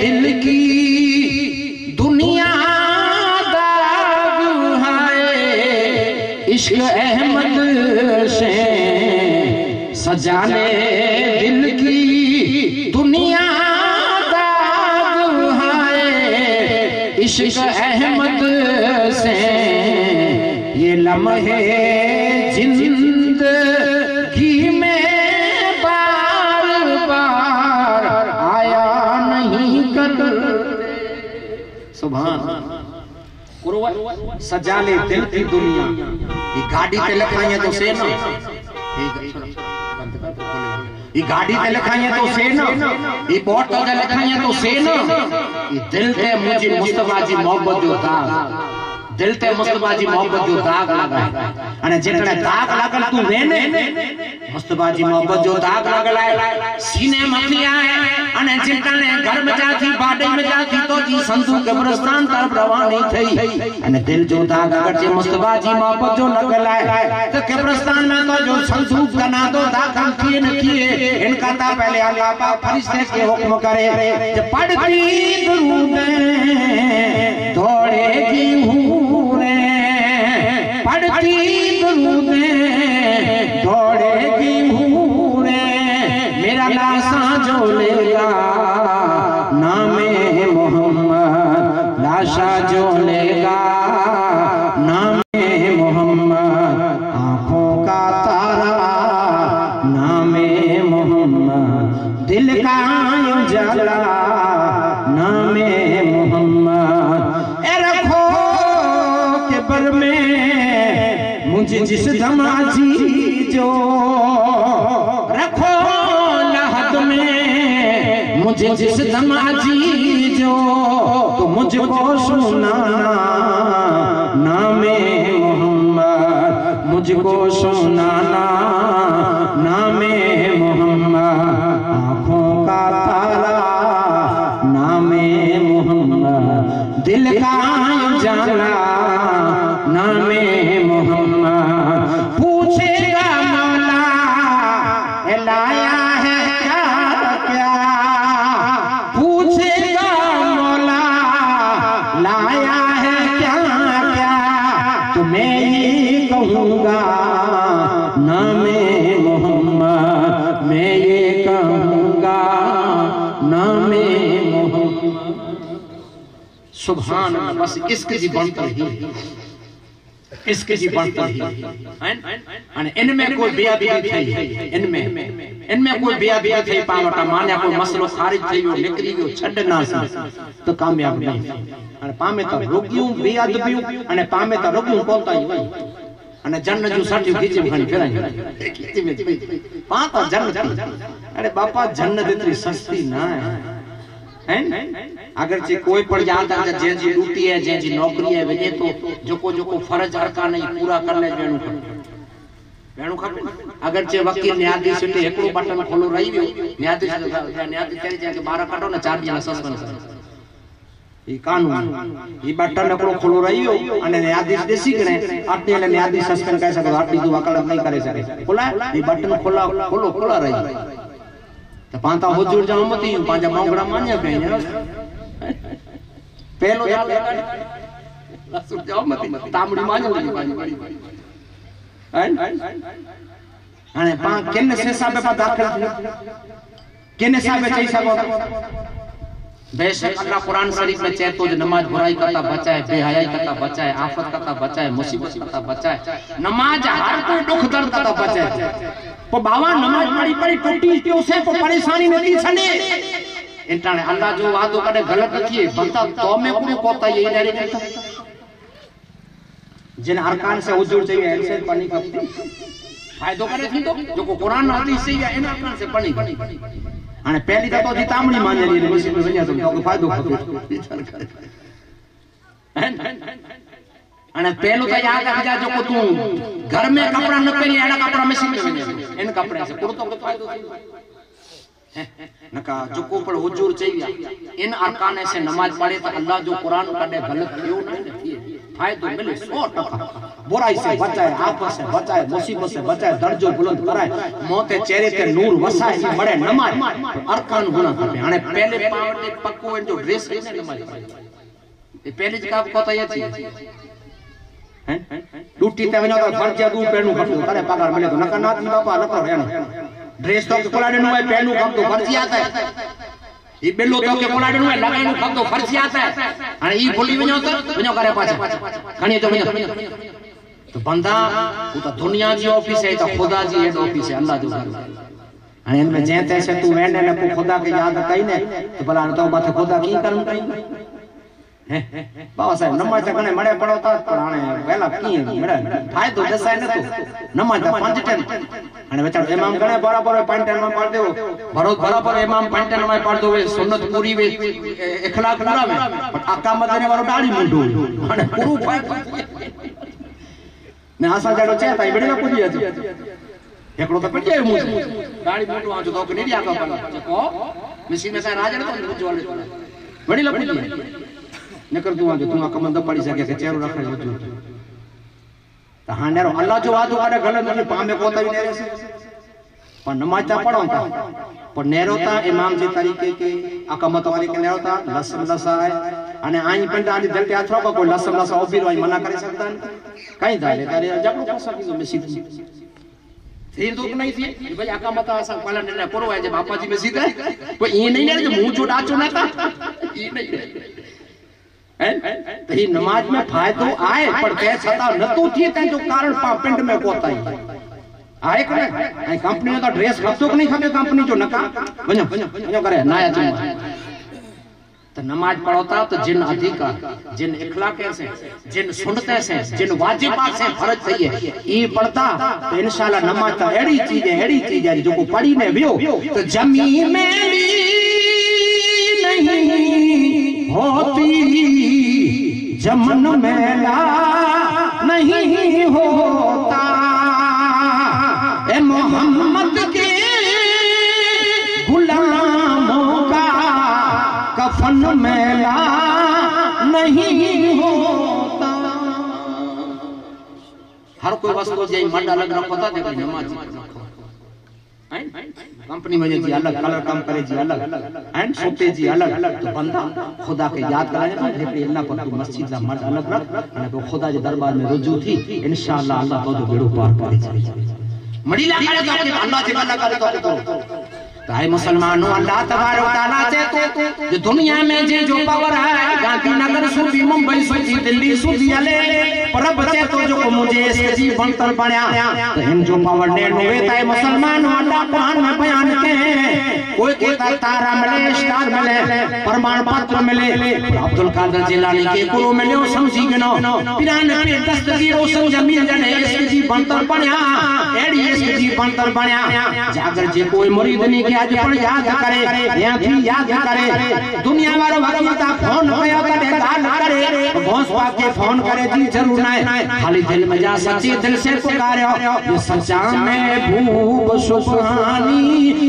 दिल की दुनिया दाग है इश्क अहमद से सजा इश्क अहमद से ये लम्हे ज़िंदगी में बार बार आया नहीं कर सुभान। सजा ले दिल की दुनिया। ये गाड़ी पे लिखाइए तो से ना ये गाड़ी ते लिखाई तो से ना ये बोर्ड ते लिखाई तो से ना ये दिल ते मुझे मुस्तफ़ा जी मोहब्बत जो था। दिल ते मुस्तफ़ा जी मोहब्बत जो दाग लगा है। अने जेकड़े दाग लागल तू वेने मुस्तफ़ा जी मोहब्बत जो दाग लागल है। सीने मथी आए अने जेकड़े घर में जाती बाडे में जाती तो जी संधू कब्रिस्तान तरफ़ रवानी थई। अने दिल जो दाग अगर जे मुस्तफ़ा जी मोहब्बत जो लगल है। तो कब्रिस्तान में तो जो संधू कना दो दाखिल किए न किए, इनका ता पहले अल्लाह पाक फरिश्ते के हुक्म करे। जे पढ़ती दुरूद में, दौड़ेगी हूरे जिस दमाजी जो तो मुझको सुनाना नामे मोहम्मद मुझको सुनाना सुबहान बस इश्क जी बनतर ही। इश्क जी बनतर ही। अन इनमें कोई बेअदबी थई इनमें। इनमें कोई बेअदबी थई पावटा माने को मसलो खारिज थियो निकरी गयो छड ना सी। तो कामयाब नहीं अन पामे तो रोगियूं बेअदबियूं अन पामे त रोगियूं कोताई वई अने जन्न जो साठियूं खीचे में खणी फेराई। खीचे में पां त जन्न अरे बापा जन्न इतनी सस्ती ना है। हैं? अगर जे कोई पण याद आ जे जी ड्यूटी है जे जी नौकरी है वने तो जोको जोको फ़र्ज़ अरका नहीं पूरा कर ले वेणु खपे वेणु खपे। अगर जे वकील न्यायाधीश ने एकड़ो बटन खोलो रही वियो न्यायाधीश न्यायाधीश करे जे के 12 कटो ने चार जना सस्पेंड ई कानून। ई बटन एकड़ो खोलो रही वियो अने न्यायाधीश देसी करे आटली ले न्यायाधीश सस्पेंड करे सके आटली तू वकालत नहीं करे सके। खोला? ई बटन खोला खोलो खोला रही। तो पांता हुजूर जा उम्मती पांजा मोंगड़ा मान्या पे पहलो जा रसूल जा उम्मती तामड़ी मान्या हैं हाने पा किन से साबे पा दाखिल किन साबे चई सको बेशक अल्लाह कुरान शरीफ में चहे तो नमाज़ बुराई करता बचाए बेहयाई करता बचाए आफत करता बचाए मुसीबत करता बचाए नमाज़ हर कोई दुख दर्द करता बचाए तो बाबा नमाज़ पढ़ी पढ़ी टूटी क्यों से तो परेशानी नहीं छने इंटाने अल्लाह जो वादो करे गलत रखिए बता तो में कोई कोता ये नहीं करता जिन अरकान से हुजूर चाहिए ऐसे पढ़नी करती फायदो करे थी तो जो को कुरान हदीस से या इन अरकान से पढ़नी हाणे पहली तो जी तामड़ी मांजली ने मस्जिद में वञा तो तो फायदो खपे हाणे पहलो त याद रखजा जो को तू घर में कपड़ा न पहनी एड़ा कपड़ा मशीन में इन कपड़े से कुर्तो को फायदो नका जो को पर हुजूर चाहिए इन अरकान से नमाज़ पढ़े तो अल्लाह जो कुरान कदे गलत क्यों नहीं थिए फायदो मिले 100% बुराई से बचाए आपस से बचाए, मुसीबत से बचाए, दर्जो बुलंद कराए। मोते, चेहरे ते नूर वसाए ई बड़े नमाज़ अरकान गुना खपे। हाने पहले पावटे पक्को इन जो ड्रेस है नमाज़ ये पहले का को तो ये थी हैं? टूटी ते वनो तो फ़र्ज़ दू पेनु खपे करे पगार मिले तो नका नाती बापा रहना नु है पेनु खप तो फर्जी आता है। ई बेलो तो के कोलाडे नु है लगाई खप तो फर्जी आता है। हाने ई भूली वनो तो वनो करे पाछे। खणी तो वनो तो बंदा, वो तो दुनिया जी ऑफ़िस है तो खुदा जी हेड ऑफ़िस है, अल्लाह जो घर हाणे इनमें जंहिं तंहिं तू वेंदे न पोइ ख़ुदा खे यादि कई न, त भला तो मथे ख़ुदा कीअं करणु कई साहेब नमाज़ त घणे मड़े पढ़ो था पर हाणे वेला कीअं मड़े? फ़ाइदो दसाए नथो। नमाज़ त पंज टेन। हाणे वीचारो इमाम घणे बराबरि पंज टेन में पढ़ दो भरो बराबरि इमाम पंज टेन में पढ़ दो वे सुन्नत पूरी वे इखलाक पूरा में पर अकामत देने वारो ॾाढी मुंडो। हाणे पूरो फ़ाइदो ने असां जहिड़ो चए ताईं विड़ी न पुॼी अचे हिकिड़ो त पिटे मूं ॾाढी मुंडो आहे जो तोखे नहीं ॾिया खपनि जेको मशीन में निकर तूं जो तूं कम न पढ़ी सघे के चेहरो रखण जो त हाणे ॾेरो अल्लाह जो वादो काॾे ग़लति नहीं पामे को त नेरे से पर नमाज़ त पढ़ो था पर नेरो था इमाम जे तरीके के अकमत वाले के नेरो था लसम लसा है। अने आई पंड आनी दिल ते अथरो को लसम लसा ओबीर वाई मना करे सकता कहीं दाले करे जब को सकी तो मस्जिद थी। तो नहीं थी। भाई अकमत असा पहला ने करो है जे बापा जी मस्जिद है कोई ये नहीं है जो मुँह जो डाचो ना था। ये नहीं तो नमाज़ में फायदो आए, पर ते छता न तो थिए तंहिंजो कारण पा में कोताई आहे कोन ऐं कंपनी जो ड्रेस खपतो कि नहीं खपे कंपनी जो नका? वञो वञो करे, नाया चुमा तो नमाज़ पढ़ो था तो जिन अधिकार, जिन इखलाक से, जिन सुनते से, जिन वाजिबात से फ़र्ज़ थई है, ई पढ़ता तो इंशाल्लाह नमाज़ तो एड़ी चीज़ है एड़ी चीज़ है जो को पढ़ी ने वियो तो जमी मेरी नहीं। होती जमन मेला नहीं होता ए मोहम्मद के गुलामों का कफन मेला नहीं होता हर कोई वस्तु जे मंड अलग रखो था देखो नमाज़ रखो हैं? कंपनी में जी अलग, कलर कम करे जी अलग एंड सोते जी अलग तो बंदा खुदा के याद कराए ना जेकॾहिं अल्लाह पर तू मस्जिद ला मर्द अलग रख, अने को खुदा जे दरबार में रुजू थी, इंशाल्लाह अल्लाह तो जो बेड़ो पार करे मड़ी ला करे तो अल्लाह जे गल्ला करे तो ताए मुसलमानों अल्लाह तबारक तआला से तो जो दुनिया में जे जो पावर है, गांधीनगर सूदी मुंबई सूदी दिल्ली सूदी हले पर बचे तो जो मुझे इसके जी बनतर बनया तो इन जो पावर ने हुए ताए मुसलमानों अल्लाह कुरान में बयान के कोई कहता तारा मिले स्टार मिले, प्रमाण पत्र मिले। अब्दुल कादर जिलानी के गुरु मिले समझी गिनो। पिरान के दस्तगीर ओ समझ मिल जने इसके जी बनतर बनया एड़ी इसके जी बनतर बनया जागर जे कोई मुरीद नहीं पण याद करे भी याद करे। दुनिया वालो वकील फ़ोन कयो तडे गाल करे। घोस पाक के फ़ोन करे, जी ज़रूर ना खाली दिल में जा सच्चे दिल से पुकारो ये सच्चा में भूप सुहानी।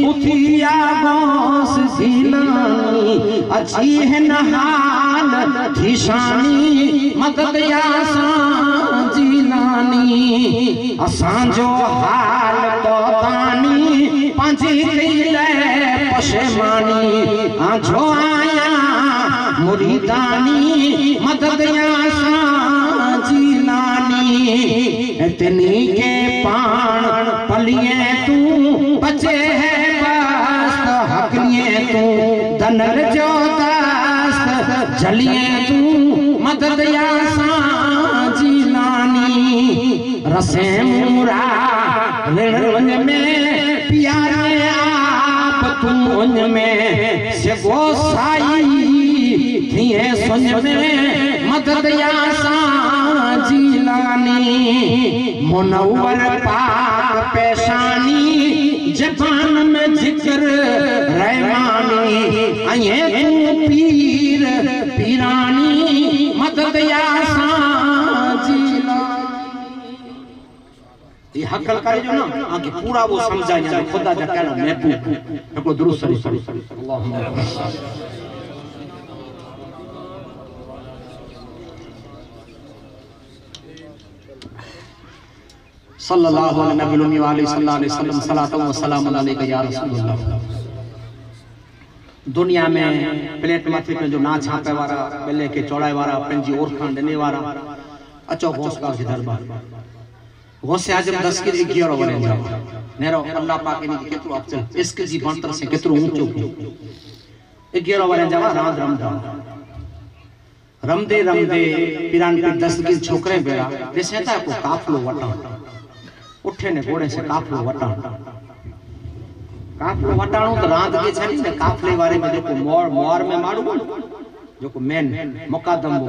उठिया घोस झिलानी अच्छी है नहाल धीशानी। मदद या जिलानी असांजो हाल तो तानी पशेमानी आजो आया, मुरीदानी मदद या जिलानी इतनी के पलिए तू, बचे है हकलिए तू दनर जो दस्त, जलिए तू मदद या जिलानी रसे मुरा ऋण में तुम उनमें से वो साई थिए सुन में मदद या जिलानी मुनव्वर पाक पेशानी, जबान में ज़िक्र रहमानी। अये पीर, पीरानी, मदद या ये हकल करे जो ना आगे पूरा वो समझा या खुदा जा कहना महबूब एको दुरुस्त शरीफ अल्लाहुम्मा सल्लल्लाहु अलैहि नबी वाले सल्लल्लाहु अलैहि वसल्लम सलातु व सलाम अलैका या रसूलुल्लाह। दुनिया में प्लेट मथे पे जो ना छापे वाला पहले के चौड़ाई वाला पंजी ओरखान देने वाला अचो घोष का दरबार। घोष आज़म दस के जी गियो वने जाओ। नेरो अल्लाह पाक ने केतरो अफजल इश्क जी बंतर से केतरो ऊंचो ए गियो वने जावा रात रमदा रमदे रमदे, पिरान पे दस के छोकरे बेड़ा ॾिसे था को काफलो वटा। उठे ने घोड़े से काफलो वटा। काफलो वटाणो तो रांद के छनी ने काफले वारे में जेको मोर मोर में मारू जेको मेन, मुकादम हो।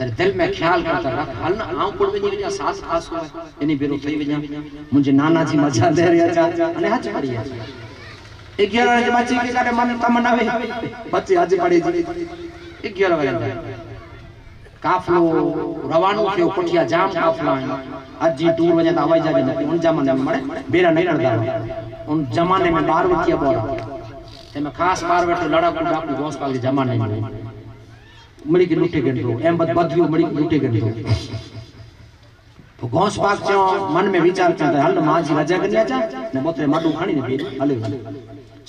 तेरे दिल में ख्याल करता रख। हल ना, आऊँ कुड़ वञी वञा सास खास हो इनी बेरो थई वञा मुंहिंजे नाना जी मज़ा दे रही अचा अने हज पढ़ी अचा ग्यारह जे बच्चे के काटे मन तमन्ना वे बच्चे हज पढ़ी जी। ग्यारह वरनि काफलो रवानो थियो पुठिया जाम काफला आहिनि अॼु जी टूर वञे त हवाई जहाज़ न उन ज़माने में मड़े बेरा नहीं लड़दा उन ज़माने में ॿार वठी बोला। ते तंहिंमें ख़ासि ॿार वेठो लड़ाकू डाकू दोस्त पाक जे ज़माने में। मड़ी के लूटे गन लुटे गंदो अहमद बदियो मड़ी के लुटे गंदो तो घोंस पाक चयो मन में विचार कंदा हल माँ जी रजा कन्या चा ने बोतरे माडू खणी ने हले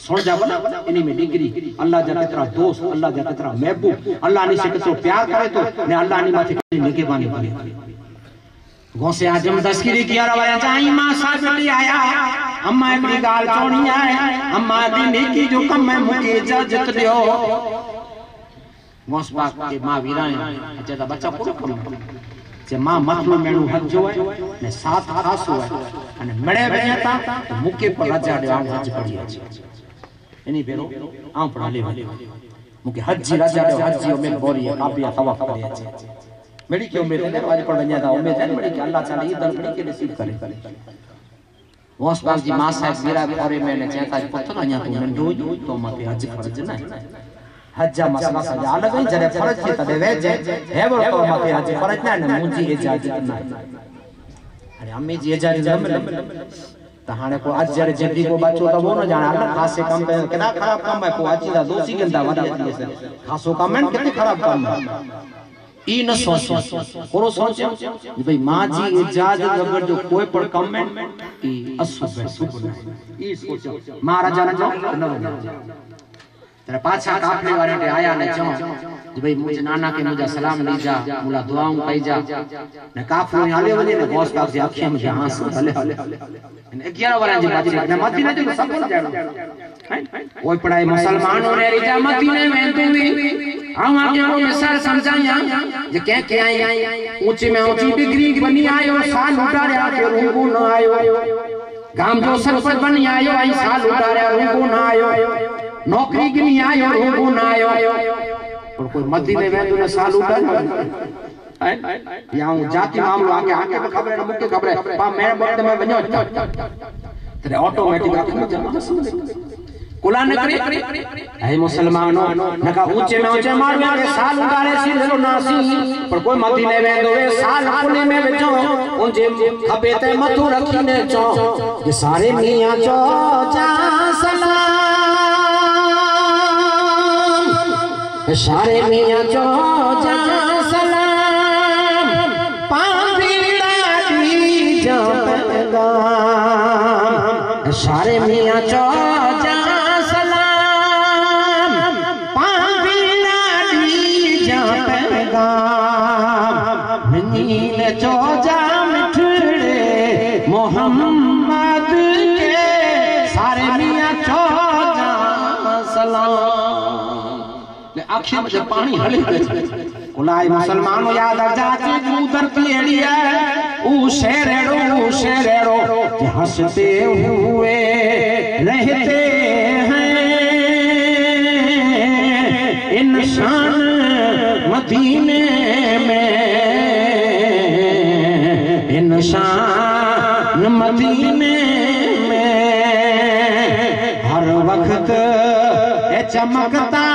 सुन जा वॾा इन में डिग्री, अल्लाह जा केतिरा दोस्त, अल्लाह जा केतिरा महबूब, अल्लाह ने से केतिरो प्यार करे तो ने अल्लाह ने माथे केतिरी निगहबानी करे गौसे आज़म तस्करी किया रवाया चाही माँ साबित आया, अम्मा हिकिड़ी ॻाल्हि चवणी आहे अम्मा दी नेकी जो कम है मूंखे इजाज़त ॾियो गौस पाक के माँ वीराया अचे त बच्चा पूरो कम जे माँ मथलो मेणू हज जो है ने साथ खासो है अने मड़े वञे था त मूंखे पर रजा आऊँ हज पढ़ी अची इनी भेरो आऊँ पढ़ा ले मूंखे हज जी रजा ॾियो हज जी उमेद बोरी है काबिया तवाफ करे अची मेरी की उम्मीद है आज पर वञा था उम्मीद है मेरी कि अल्लाह ताला ई दर पड़ी के नसीब करे वोस बाग जी माँ साहिब मेरा कोरे में ने चेता पुत्र अञा तू नंढो ई तो मथे हज फ़र्ज़ न हज जा मसला सजा अलग है जरे फ़र्ज़ थे तदे वेजे है वो तो मथे हज फ़र्ज़ न मुंजी इजाज़त न अरे अम्मी जी इजाज़त न मिले त हाणे को अज जरे जल्दी को बच्चो त वो न जाने अल्लाह खासे काम पे केना खराब काम है को अची दा दोसी गंदा अची से खासो काम है कितने खराब काम है ई न सोचो कोरो सोचो कि भाई माँ जी इजाज़त बगैर जो कोई पण कम है ई असुब सुबह ई सोचो महाराजा न जाओ न तेरे पाछा काफले वाले ने आया ने चो कि भाई मुझे नाना के मुझे सलाम दी जा, मुला दुआऊं कई जा। ने काफले हाले वने ने गौस पाक जी अखियाँ में आँसू हले। ने 11 वाला जी बाजी ने मती ने जो सब जानो कोई पढ़ाई मुसलमान ने रिजा मती ने में तू भी। हम आगे को मिसाल समझाया। जे के के आई ऊँचे में ऊँची डिग्री बनी आयो, साल उतारे के रूबू न आयो। गाम जो सरपंच बनी आयो, आई साल उतारे रूबू न आयो। नौकरी गिनी आयो रूबू न आयो। पर कोई मदीने में तूने साल उतारे या जाति मामलो आके आके में खबर है मुके खबर। है पा मैं वक्त में वणो तेरे ऑटोमेटिक आके में कुला न करे? ऐ मुसलमानो नका ऊँचे में ऊँचे मारवे के साल उतारे सिर नासी। पर कोई मदीने में दोवे साल कोने में विचो उनजे खबे ते मथु रखीने चो। ये सारे मियाँ चो जा सलाम। सारे मियां चो जा सलाम पांवी लाडी जा पैगाम सारे मियां चो जा सलाम पांवी लाडी जा पैगाम में जब पानी हले। कुलाई मुसलमान याद आ जाती दूदर की एड़िया ऊ शेरेड़ो ऊ शेरेड़ो हँसते हुए रहते हैं इंसान मदीने में। इंसान मदीने में। हर वक्त चमकता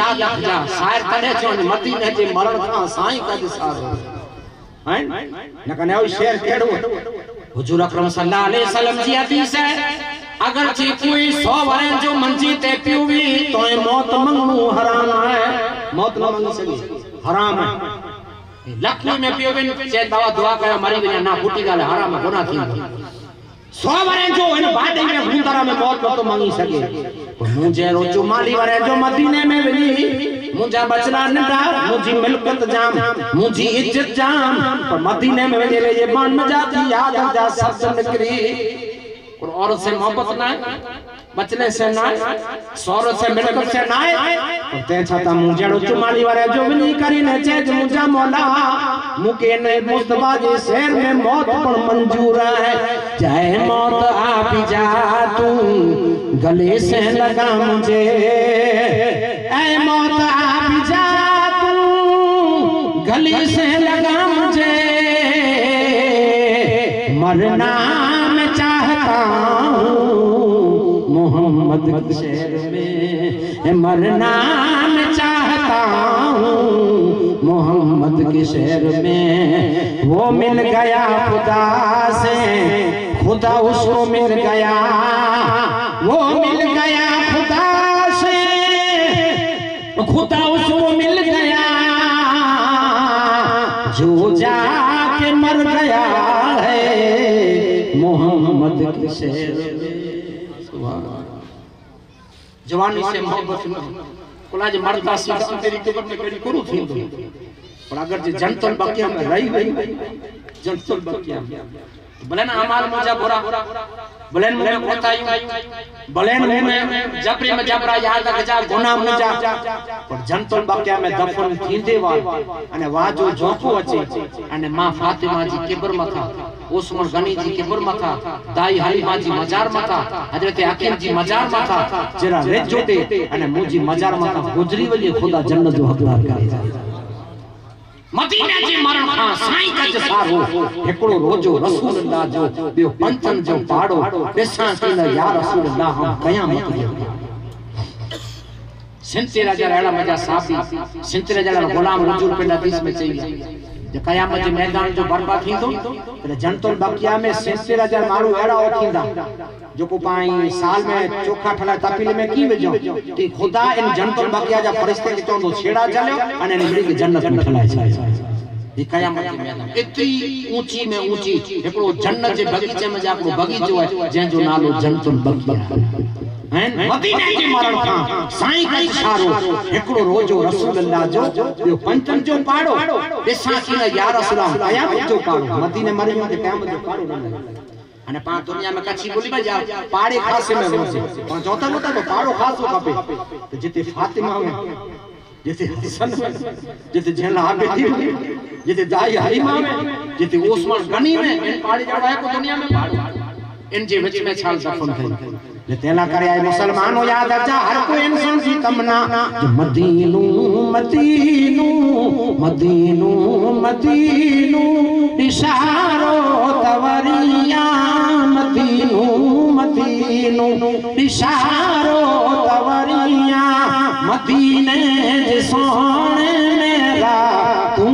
याद रखजा शायर तॾहिं चवनि मदीने जे मरण खां साईं कद सारो हैं? न कने ओ शेर केड़ो। हुजूर अकरम सल्लल्लाहु अलैहि वसल्लम जी हदीस है, अगर जे कोई 100 वरन जो मंजी ते भी तो मौत मंगणो हराम है। मौत न मंगी सके हराम है। लखों में पियो बिन दवा दुआ कयो मरी वञा ना फुटी ॻाल्हि हराम गुनाह थी। सौ वरन जो इन बाद में भूंदरा में मौत तो मांगी सके। मुझे रोजो माली वरे जो मदीने में मिली, मुझा बचना नंदा मुझी मिल्कत जाम, मुझी इज़्ज़त जाम। पर मदीने में वने ये बान मज़ा जाती याद आ जा सब निकली। और औरत से मोहब्बत ना बचने से ना सौरत से मिल्कत से ना और ते छाता मुझे रोजो माली वरे जो वनी करी ने चेज मुझा मौला। मुके ने मुस्तफ़ा जे शहर में मौत पर मंजूर है। चाहे मौत आ भी जा तू, गले से लगा मुझे। ऐ मौत आ भी जा तू, गले से शहर में मरना मैं चाहता हूँ। मोहम्मद के शहर में वो मिल गया खुदा से, खुदा उसको मिल गया। वो मिल गया जवानी से मोहब्बत न कोला जे मरदा सी तेरी कबर में कड़ी करू थी पर अगर जे जनतल बकिया में रही गई जनतल बकिया में। ना अमाल मुझा बुरा। भले मुझे कोताई भले मुझे जबरी में जबरा याद रख जा गुनाह मुझा पर जनतल बकिया में दफन थींदे वा अने वा जो जोको अचे। अने माँ फातिमा जी किबर मथा उस्मान गनी जी किबर मथा दाई हलीमा जी मजार मथा हज़रत अकीम जी मजार मथा जरा रेजो ते अने मुजी मजार मथा गुजरी वली खुदा जन्नत जो हकदार करे मदीने जे मरण खां साईं गज सारो हिकिड़ो रोजो रसूल अल्लाह जो, ॿियो पंचन जो पाड़ो, ॾिसां थी न या रसूल अल्लाह हम क़यामत जो सिंते राजा अहिड़ा मुंहिंजा साथी सिंते राजा गुलाम हुजूर पिंड हदीस में चई जे क़यामत जे मैदान जो बर्बाद थींदो त जनतुल बकिया में सिंते राजा माण्हू अहिड़ा हो थींदा। जेको पाई साल में चोखा ठला तपील में की विझो कि खुदा इन जनतुल बकिया जा फरिश्ते खे चवंदो छेड़ा चलियो, अने ॿिन्ही खे जन्नत में ठलाए छॾियो ये कयामत के मैदान। एतरी ऊँची में ऊँची, हिकिड़ो जन्नत जे बगीचे में जा हिकिड़ो बगीचो आहे जंहिंजो नालो जन्नतुल बकिया हैं मदीने जे मरण खां? साईं का इशारो। हिकिड़ो रोजो रसूल अल्लाह जो, ॿियो पंचन जो पाड़ो। ॾिसां की न या रसूल क़यामत जो पाड़ो। मदीने मरी में क़यामत जो पाड़ो न अने पाण दुनिया में कच्छी ॿोली में जा पाड़े खासे में हुजे पाण चौथा बोता तो पाड़ो खासो खपे। त जिते फातिमा में जिते हसन में जिते झेला बेटी में जिते दाई हलीमा में जिते ओस्मान गनी में इन पाड़े जड़ा है को दुनिया में पाड़ो। इन जे विच में छाल करे। आए मुसलमानो याद अचा हर कोई इंसान जी तमन्ना। जो मदीनू मदीनू मदीनू मदीनू इशारो तवरिया मदीनू मदीनू इशारो तवरिया मदीने जे सोने मेरा तू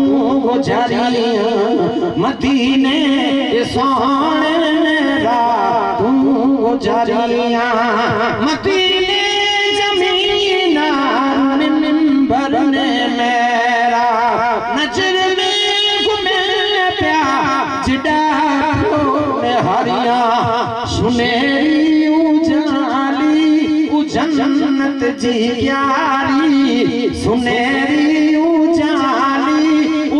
गुजरिया मदीने जे सोने गुजरिया मदीने ज़मीन मेरा। नज़र में प्या हरिया। सुनेरी उजाली उजन्नत जी प्यारी। सुनेरी उजाली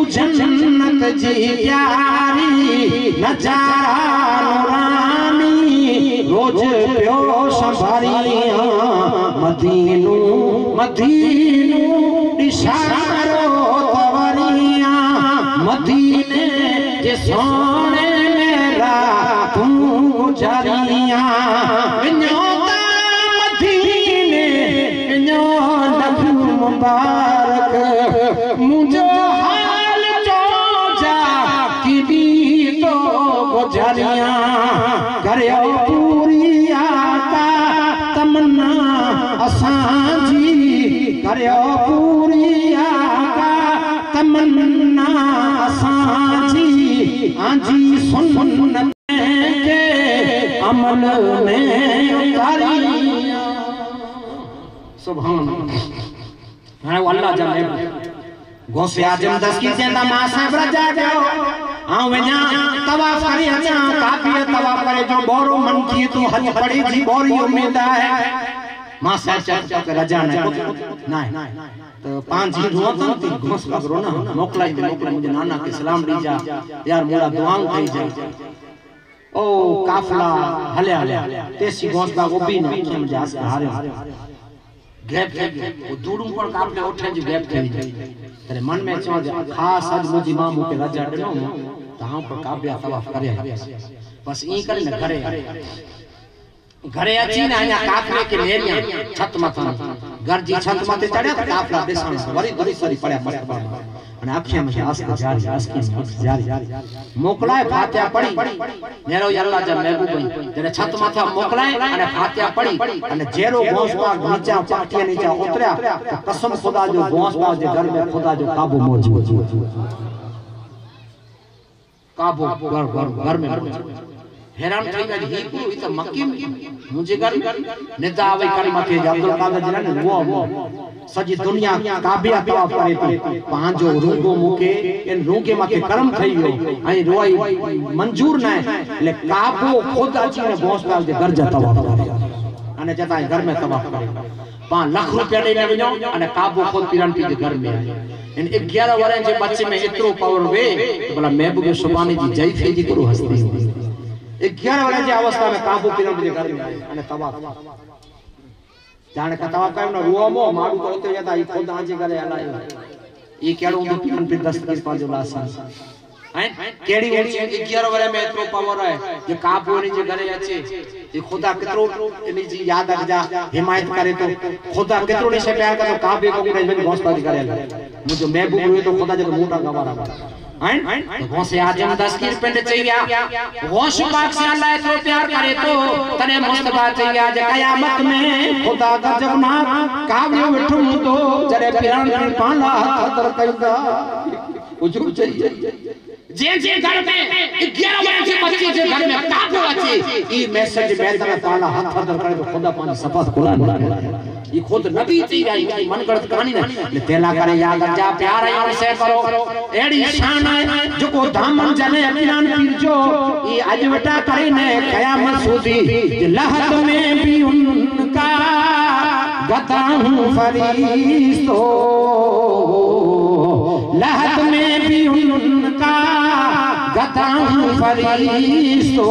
उजन्नत जी नज़ारा संभारिया मदीनू मदीनू इशारो तवरिया मदीने के सोने मेरा तू जरिया सुभान। वो अल्लाह जा महबूब गौसे आज़म दस्की चेंदा माँ साहिब रजा जो आऊँ वञा तवाफ करे अचां काफ़ी तवाफ करे जो बोरो मन की तू हज पड़ी जी बोरी उम्मीद है। माँ साहिब चेंदा के रजा न ना तो पाँच जी रुआ तो ती घोस पकड़ो ना मोकलाई दे मोकलाई। मुझे नाना के सलाम दी जा। यार, मोरा दुआऊं कई जा। ओ, काफला हले हले तेसी घोस का भी ना के मुझे आस हारे ગેપ થઈ ગયો ઉધુડું પણ કાપને ઓઠે જ ગેપ થઈ ગઈ ત્યારે મન મે ચો ખાસ આજ મુજી મામુ કે રાજા ડનો તાઉ પર કાબ્યા તવાફ કરે બસ ઈ કરીને ઘરે ઘરે અચીને આયા કાફલે કે લેરિયા છત માં ઘર જી છત માં તે ચડ્યા કાફલા બેસાણ વરી વરી સરી પડ્યા મસ્તબામાં अखियाँ में आस जारी आस की जारी मोकलाए फातिहा पढ़ी मेरो अल्लाह जा महबूब जने छत मथा मोकलाए अने फातिहा पढ़ी अने जेरो घोंस पाक नीचा पाटिया नीचा उतरया, त कसम खुदा जो घोंस पाक जे घर में खुदा जो काबू मौजूद काबू, घर घर घर में मौजूद। हैरान थे कि ही को तो मक्की मुझे कर नेता आवे कर मत है मथे जातो कागज़ रन वो वो सजी दुनिया काबे आप करे थे पाँच जो रूगो मुके इन रूगे मके कर्म थई हो आई रोई मंजूर ना है ले काबो खुद अची ने बॉस गोस्ताल दे घर जाता हुआ वा अने जता घर में तबाह करे। पा लाख रुपया देने वजो अने काबो खुद पिरन पी घर में आए। इन 11 वरे जे बच्चे में इतरो पावर वे भला तो महबूब सुबानी जी जई थे जी करो हस्ती जी अवस्था काबू पीरम जे घर में अने तवाफ जाने का तवाफ कयो न रुओमो माडू तो उते जता ई खुद आजे करे हलायो ई केड़ो उंदो पीरन पे दस्तगीर पाजो लासा हैं? केड़ी ओड़ी 11 वाले में एतरो पावर है जे काबू ने जे घरे अचे ये खुदा कितरो इन जी याद रख जा, हिमायत करे तो। खुदा कितरो ने से प्यार करे तो काबे को करे बन बहुत पाजी करे मुझे महबूब हुए तो खुदा जब मोटा गवारा गौसे आज़म दस्तगीर पिंड चइया गौश पाक से अल्लाह इतरो प्यार करे तो तने मुस्तफ़ा चइया जे कयामत में खुदा का गजब ना काबियो विठुम तो जरे पिरण पाला हदर कइदा उजरू चाहिए जे जे घर में 11 वर्ष के बच्चे जे घर में काबू अचे ई मैसेज में पाला हदर करे तो खुदा पानी सफात खुला ये खुद नबी थी रही है मन गलत कहानी ना। ले तेला करे याद जा प्यार है से करो। एड़ी शान है जो को दामन जने अभियान पीर जो। ये आज वटा करे ने कयामत सूदी। लहत में भी उनका गता हूँ फरिश्तो लहत में भी उनका गता हूँ फरिश्तो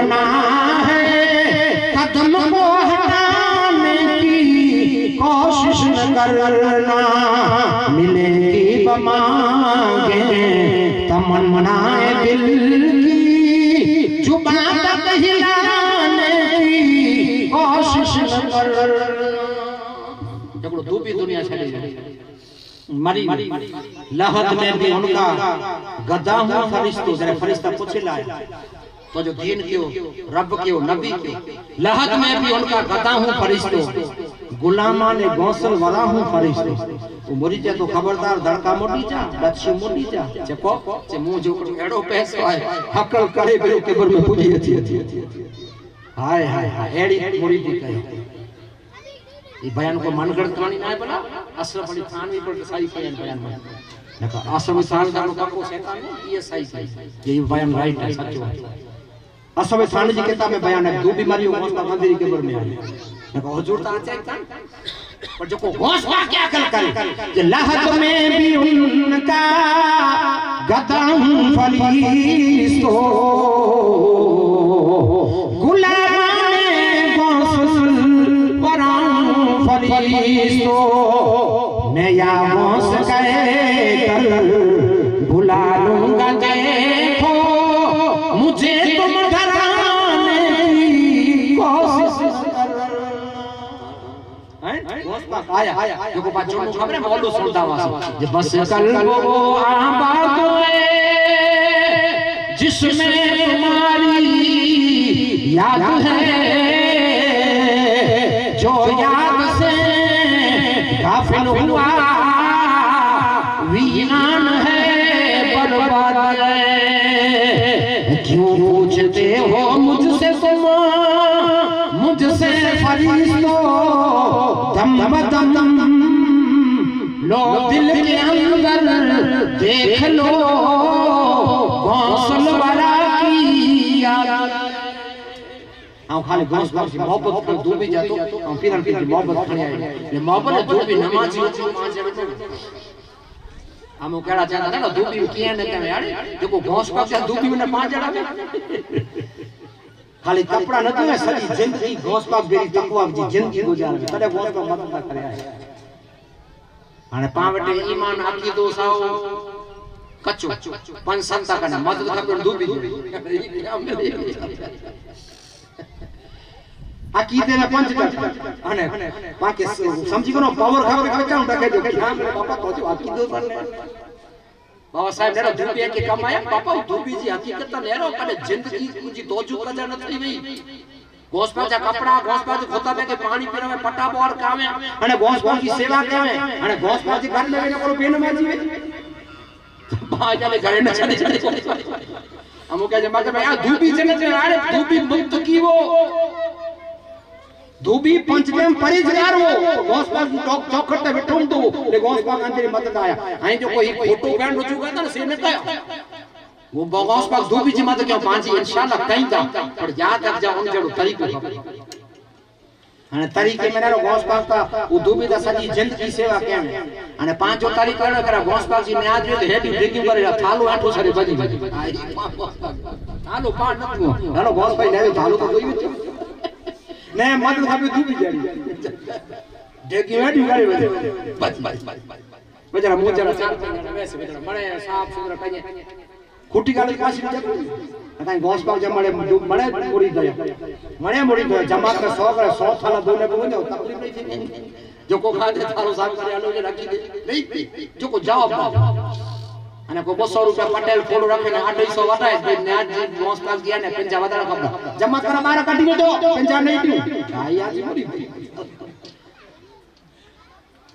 बना है। कदम को हटाने की कोशिश न करना मिलेगी बमांगे तमन्नाए दिल की जुबा तक हिलाने की कोशिश न करना। जब दुनिया चली जाए मरी लहत में भी उनका गदा हूँ फरिश्तो जरा फरिश्ता पूछे लाए। तो जो दीन क्यों रब क्यों नबी क्यों लहत में भी उनका गदा हूँ फरिश्तो। गुलामा ने गौसल वरा हूँ फरिश्तो। वो मुरी जा तो खबरदार दड़का मोटी जा लक्ष्य मोटी जा। चको चे मुँह जो एड़ो पैसो है हकल करे बिरो केबर में पुजी अथी हाय हाय हाय एड़ी मुरी दी कहे। ये बयान को मनगढ़ कहानी ना है बोला? अशरफ अली थानवी पर सही बयान बयान में अशरफ अली थानवी का शैतान है ये सही सही ये बयान राइट है सच्चो है। अली थानवी जी किताब में बयान है, दो बीमारियों को उसका मंदिर के बर में है नका हुजूर ता अचे कान पर जो को होश वा क्या कर कर जे लहत में भी उनका गदम फरीस्तो गुलामाने गौसल परम फरीस्तो नया होश गए कल बुला आया आया देखो बच्चों को खबर है मौलू हुआ जे बस कल आबाद हुए जिसमें तुम्हारी याद है, जो याद से गाफिल हुआ। लो, दिल के अंदर देख लो गौसल वाला की हम खाली गौस बाप की मोहब्बत को दूबी जातो हम फिरन फिर मोहब्बत खड़ी आई ये मोहब्बत दूबी नमाजी हम कहना चाहता ना दूबी किए न करे यार देखो गौस बाप से दूबी में पाँच जड़ा खाली कपड़ा न तो सॼी ज़िंदगी गौस बाप बेरी तकवा जी, ज़िंदगी गुजार तॾहिं गौस बाप था करे। आया हाणे पाण वटि ईमान अक़ीदो साओ कचो पंज सत कन मदद खपे दूबी अकीदे में पंच कर अने पाके समझी को पावर खबर के क्या उठा के जो क्या मेरे पापा तो जो अकीदो पर बाबा साहब नेरो धूपिया के कमाया पापा धूपी जी हकीकत तो नेरो कने जिंदगी जी तोजू कजा न थई वई गोस्पा जा कपड़ा गोस्पा जो खोता में के पानी पीने में पट्टा बोर कावे अने गोस्पा की सेवा कावे अने गोस्पा जी घर में को पेन में जीवे बा जाले घरे न चले चले हम कहे जमा के भाई धूपी जने जे आरे धूपी मुक्त की वो धूबी पंचमें परिजगार हो गोस्पा की चौक चौखट पे बैठो तो ले गोस्पा का अंदर मदद आया आई जो कोई फ़ोटो बैंड वो बगौस पर दो भी जिम्मा तो क्या पाँच ही इंशाल्लाह कहीं का पर जा तक जा उन जड़ों तरीके तरीको हने तरीके में ना गौस पाक का वो दो भी दा जंत की सेवा क्या के हने पांचो तरीका ना करा गौस पाक जी न्याज में हेड ब्रेकिंग पर आठ हो सारे बजी बजी थालू पाँच ना तू ना गौस भाई ले थालू तो कोई भी ने मत खाबे तू भी जड़ी डेगी वेडी करे बस बस बस बस बेचारा मुँह जरा साफ़ बेचारा मरे साफ़ सुथरा कने खुटी गाले का सिर जब अता बॉस बाग जब मरे मरे मोरी दया मरे मुड़ी दया जमा का सौ का सौ थाला दोने को ने तकलीफ़ नहीं थी जो को खा दे थालो साहब करे आलो के रखी दे नहीं जो को जाओ बाप अने को 200 रुपया पटेल फोड़ रखे ने 2800 वटा इस दिन आज जी बॉस पास गया ने पंजाब वाला कपड़ा जमा करा मारा काटी तो पंजाब नहीं थी भाई आज मोरी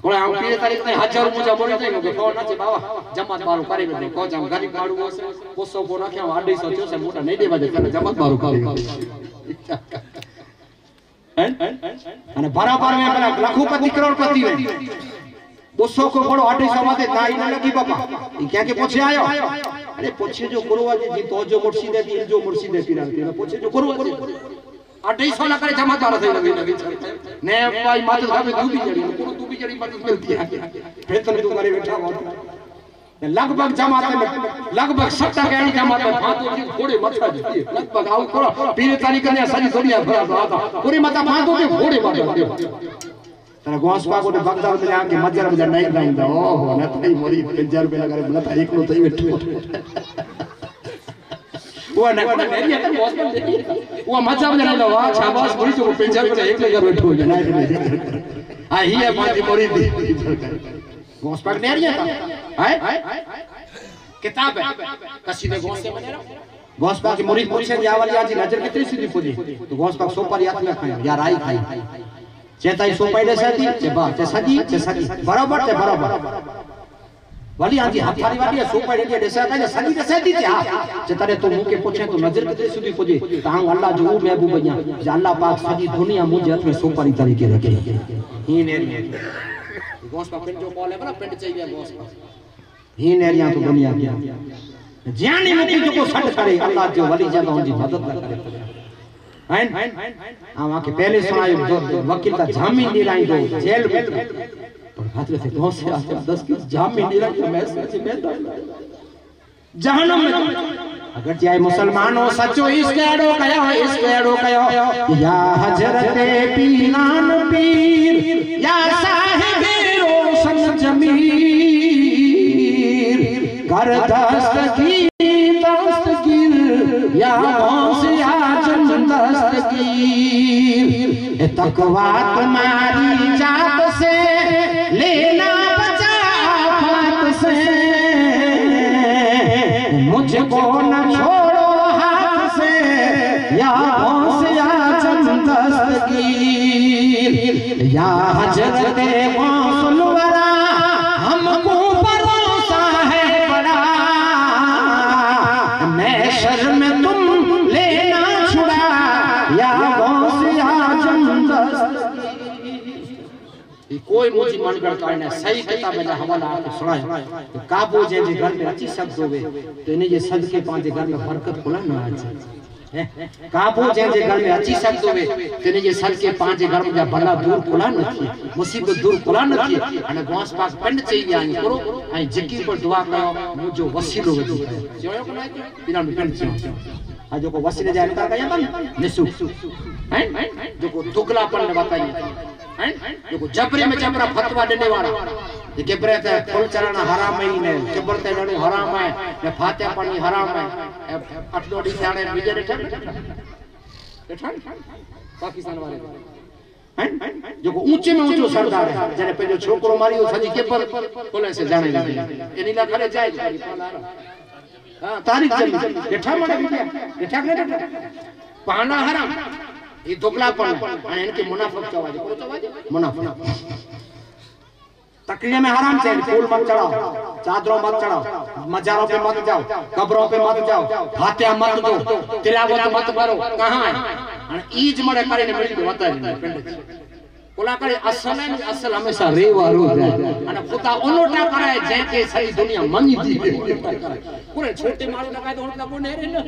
કોણ આમ પીરે તારીખ ને હજાર ઊંચા બોલી જાય કે કોણ નથી બાવા જમાત મારું કરી બેઠો કો જામ ગરીબ મારું હશે કોસો કો નાખ્યા આડીસો થયો છે મોટા નહીં દેવા દે તને જમાત મારું કરી અને બરાબર મેં પેલા લખુપતિ કરોડપતિ હોય બસો કો બડો આડીસો માથે તાઈ ના લગી બાપા એ ક્યાં કે પૂછે આયો અરે પૂછે જો ગુરુવાજી તો જો મુર્શિદે દી જો મુર્શિદે પીરા પૂછે જો ગુરુવાજી अढ़ाई सौ लगा जमा कर दे लगी लगी ने भाई मात साहब दूबी जड़ी पूरा दूबी जड़ी मदद मिलती है। वेतन तू करे बैठा हो लगभग जमात में लगभग सट्टा गहणी जमात में फातो जी घोड़े मथा जी लगभग आउ करो। पीरे तारीख ने सारी दुनिया भरा था। पूरी मता फातो जी घोड़े मारे तर गोस पाको ने बगदाद में आके मजर में नहीं लाइंदा ओहो, न तई मोरी, पंजर पे लगा न था एकलो तई बैठो न को नेरिया त गोस में वो मज़ा में नहीं लवा शाबाश मोरी जो पंजर पे एक लगा बैठो ना आ ही, है माती मोरी दी। गोस पाक नेरिया था है। किताब है। कसीदे गोस से बनेरा गोस पाक मुरीद पूछे, या वाली आज नज़र कितनी सीधी पुजी तो गोस पाक सो पर में खाया या राई खाई। चेताई सो पहले सदी चे बा चे बराबर चे बराबर। वाली आजी हथारी वाली सो पहले के देसा का सदी के सदी चे हाँ चे तरे तो मुके पूछे तो नज़र कितने सुधी पुजे तां अल्लाह जो महबूब बनिया जे अल्लाह पाक सदी दुनिया मुझे हाथ में सो परी तरीके रखे ही ने गोस पा पिंड जो कॉल है ना पिंड चाहिए गोस पा ही नेरिया तो दुनिया की ज्ञानी मुकी जो को सट करे अल्लाह जो वली जगह उनकी मदद करे हैं आवा के पहले सुनायो वकील का जामीन दिलाई दो जेल में हज़रत गौस से 10 की जामीन दिलाई तो मैं सच में जहनुम में। अगर चाहे मुसलमानों सचो इश्क अड़ो कयो इश्क अड़ो कयो या हज़रत पीनान पीर या साहिब रोशन जमीर। कर दस्तगीर दस्तगीर या गौस या जन दस्तगीर ए तकवा तुम्हारी जात मुझको न छोड़ो हाथ से या गौस या या हज़रत कोई मुझी मन करता है सही किताब जा हवाला आपको सुनाया तो काबू जे जे घर में अच्छी शब्द होवे तो इन्हें ये सदके पाँच घर में बरकत खुला ना आज। काबू जे जे घर में अच्छी शब्द होवे तो इन्हें ये सदके पाँच घर में जा भला दूर खुला न थी मुसीबत दूर खुला न थी अने गौस पास पिंड चाहिए आई करो आई जकी पर दुआ कयो मुझो वसीलो वधी चयो को ना बिना पिंड चयो। आ जो को वसीले जाए का कया तन निसु हैं? जो को दुगला पर बताइए हैं जो को जबरे में जबरा फतवा देने वाला। ये केबरे ते फुल चरण हराम ही ने केबर ते नणु हराम है ने फातिहा पढ़नी हराम है। अठडोडी थाने बीजे ॾिठा ॾिठा पाकिस्तान वाले। हैं? जो को ऊँचे में ऊंचो सरदार है। जने पेजो छोकरो मारियो सजी केबर खोले से जाने लगे। एनीला करे जाए। तारीख ॾिठा बीजे ॾिठा ॾिठा पाना हराम। ये दुगला पण અને इनके मुनाफिक चवा दे को चवा दे मुनाफिक तकरीर में हराम से फूल मत चढ़ाओ चादरों मत चढ़ाओ मजारों पे मत जाओ कब्रों पे मत जाओ फातिहा मत दो तिलावत मत करो कहां है અને ઈજ મળે કરીને મેળી વતાવી પિંડ ઓલા કરે અસલ ને અસલ હંમેશા રેવારું જાય અને પોતા ઓલોટા કરાય જે કે સારી દુનિયા મની દી કોને છોટી મારું લગાય તો ઓળખા કોને રે ને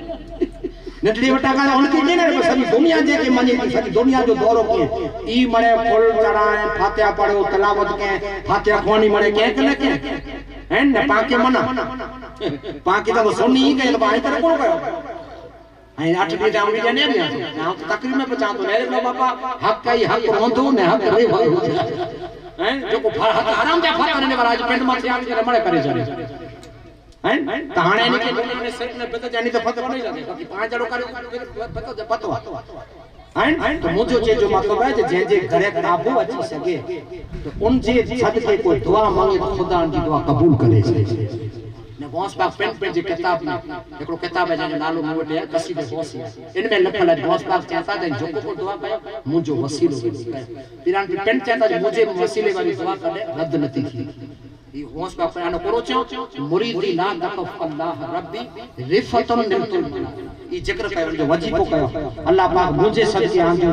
नटली वटा का उनकी के ने सभी दुनिया जे के मनी की सभी दुनिया जो दौरो के ई मरे फुल चढ़ाए फातिहा पढ़ो तलावत के फातिहा खोनी मरे के के के हैं न पाके मना पाके तो सोनी ही के भाई तर कोण कयो आई आठ दी जाम दी ने ने ना तकरीर में बचा तो मेरे बाबा हक का ही हक होंदो ने हक रे भाई हैं जो को हराम जा फत करने वाला आज पिंड में से आके रमणे करे जाने हैं? ताणे ने के ने सर ने पता जानी तो फतवा नहीं लगे बाकी पाँच जड़ो करे पता पतवा हैं? तो मुझो जे जो मतलब है जे जे घरे काबू अची सके तो उन जे सदके कोई दुआ मांगे तो खुदा उनकी दुआ कबूल करे। ने गौस पाक पेन पेन जी किताब में एकड़ो किताब है जंहिंजो नालो मूं वटि आहे कसीदे गौसी इन में लिखल आहे गौस पाक चवंदा त जेको को दुआ कयो मुंहिंजो वसीलो कयो पिरान पेन चवंदा त मुंहिंजे वसीले वारी दुआ कॾहिं रद्द नथी थी ये होश का बयान करो चो मुरीदी ला तकफ अल्लाह रब्बी रिफतन निमतुल ई ज़िक्र कयो जो वजीफो कयो अल्लाह पाक मुझे सदके आंदो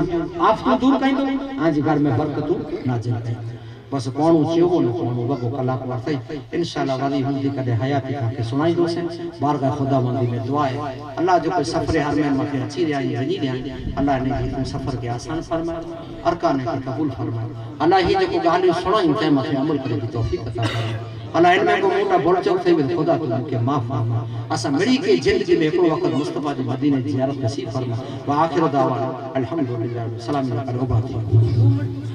आफतू दूर कइंदो आज घर में बरकतू नाज़िल कइंदो बस कोण थियो न कोण वगो कलाक वरतई इंशाल्लाह वरी हुंदी कदे हयाती के सुनाई दोसे बारगाह खुदा मंदी में दुआ है अल्लाह जो कोई सफ़र हर में मके अच्छी रिया वनी रिया अल्लाह ने ही सफ़र के आसान फरमाए अरकान के कबूल फरमाए अल्लाह ही जो गाली सुनाई ते मके अमल करे की तौफीक अता फरमाए अल्लाह इनमें को मोटा बोलचो थे विद खुदा तो के माफ़ फरमा असा मिड़ी के ज़िंदगी में को वक्त मुस्तफ़ा जी मदीने जियारत नसीब फरमा व आखिर दावा अल्हम्दुलिल्लाह सलाम अलैकुम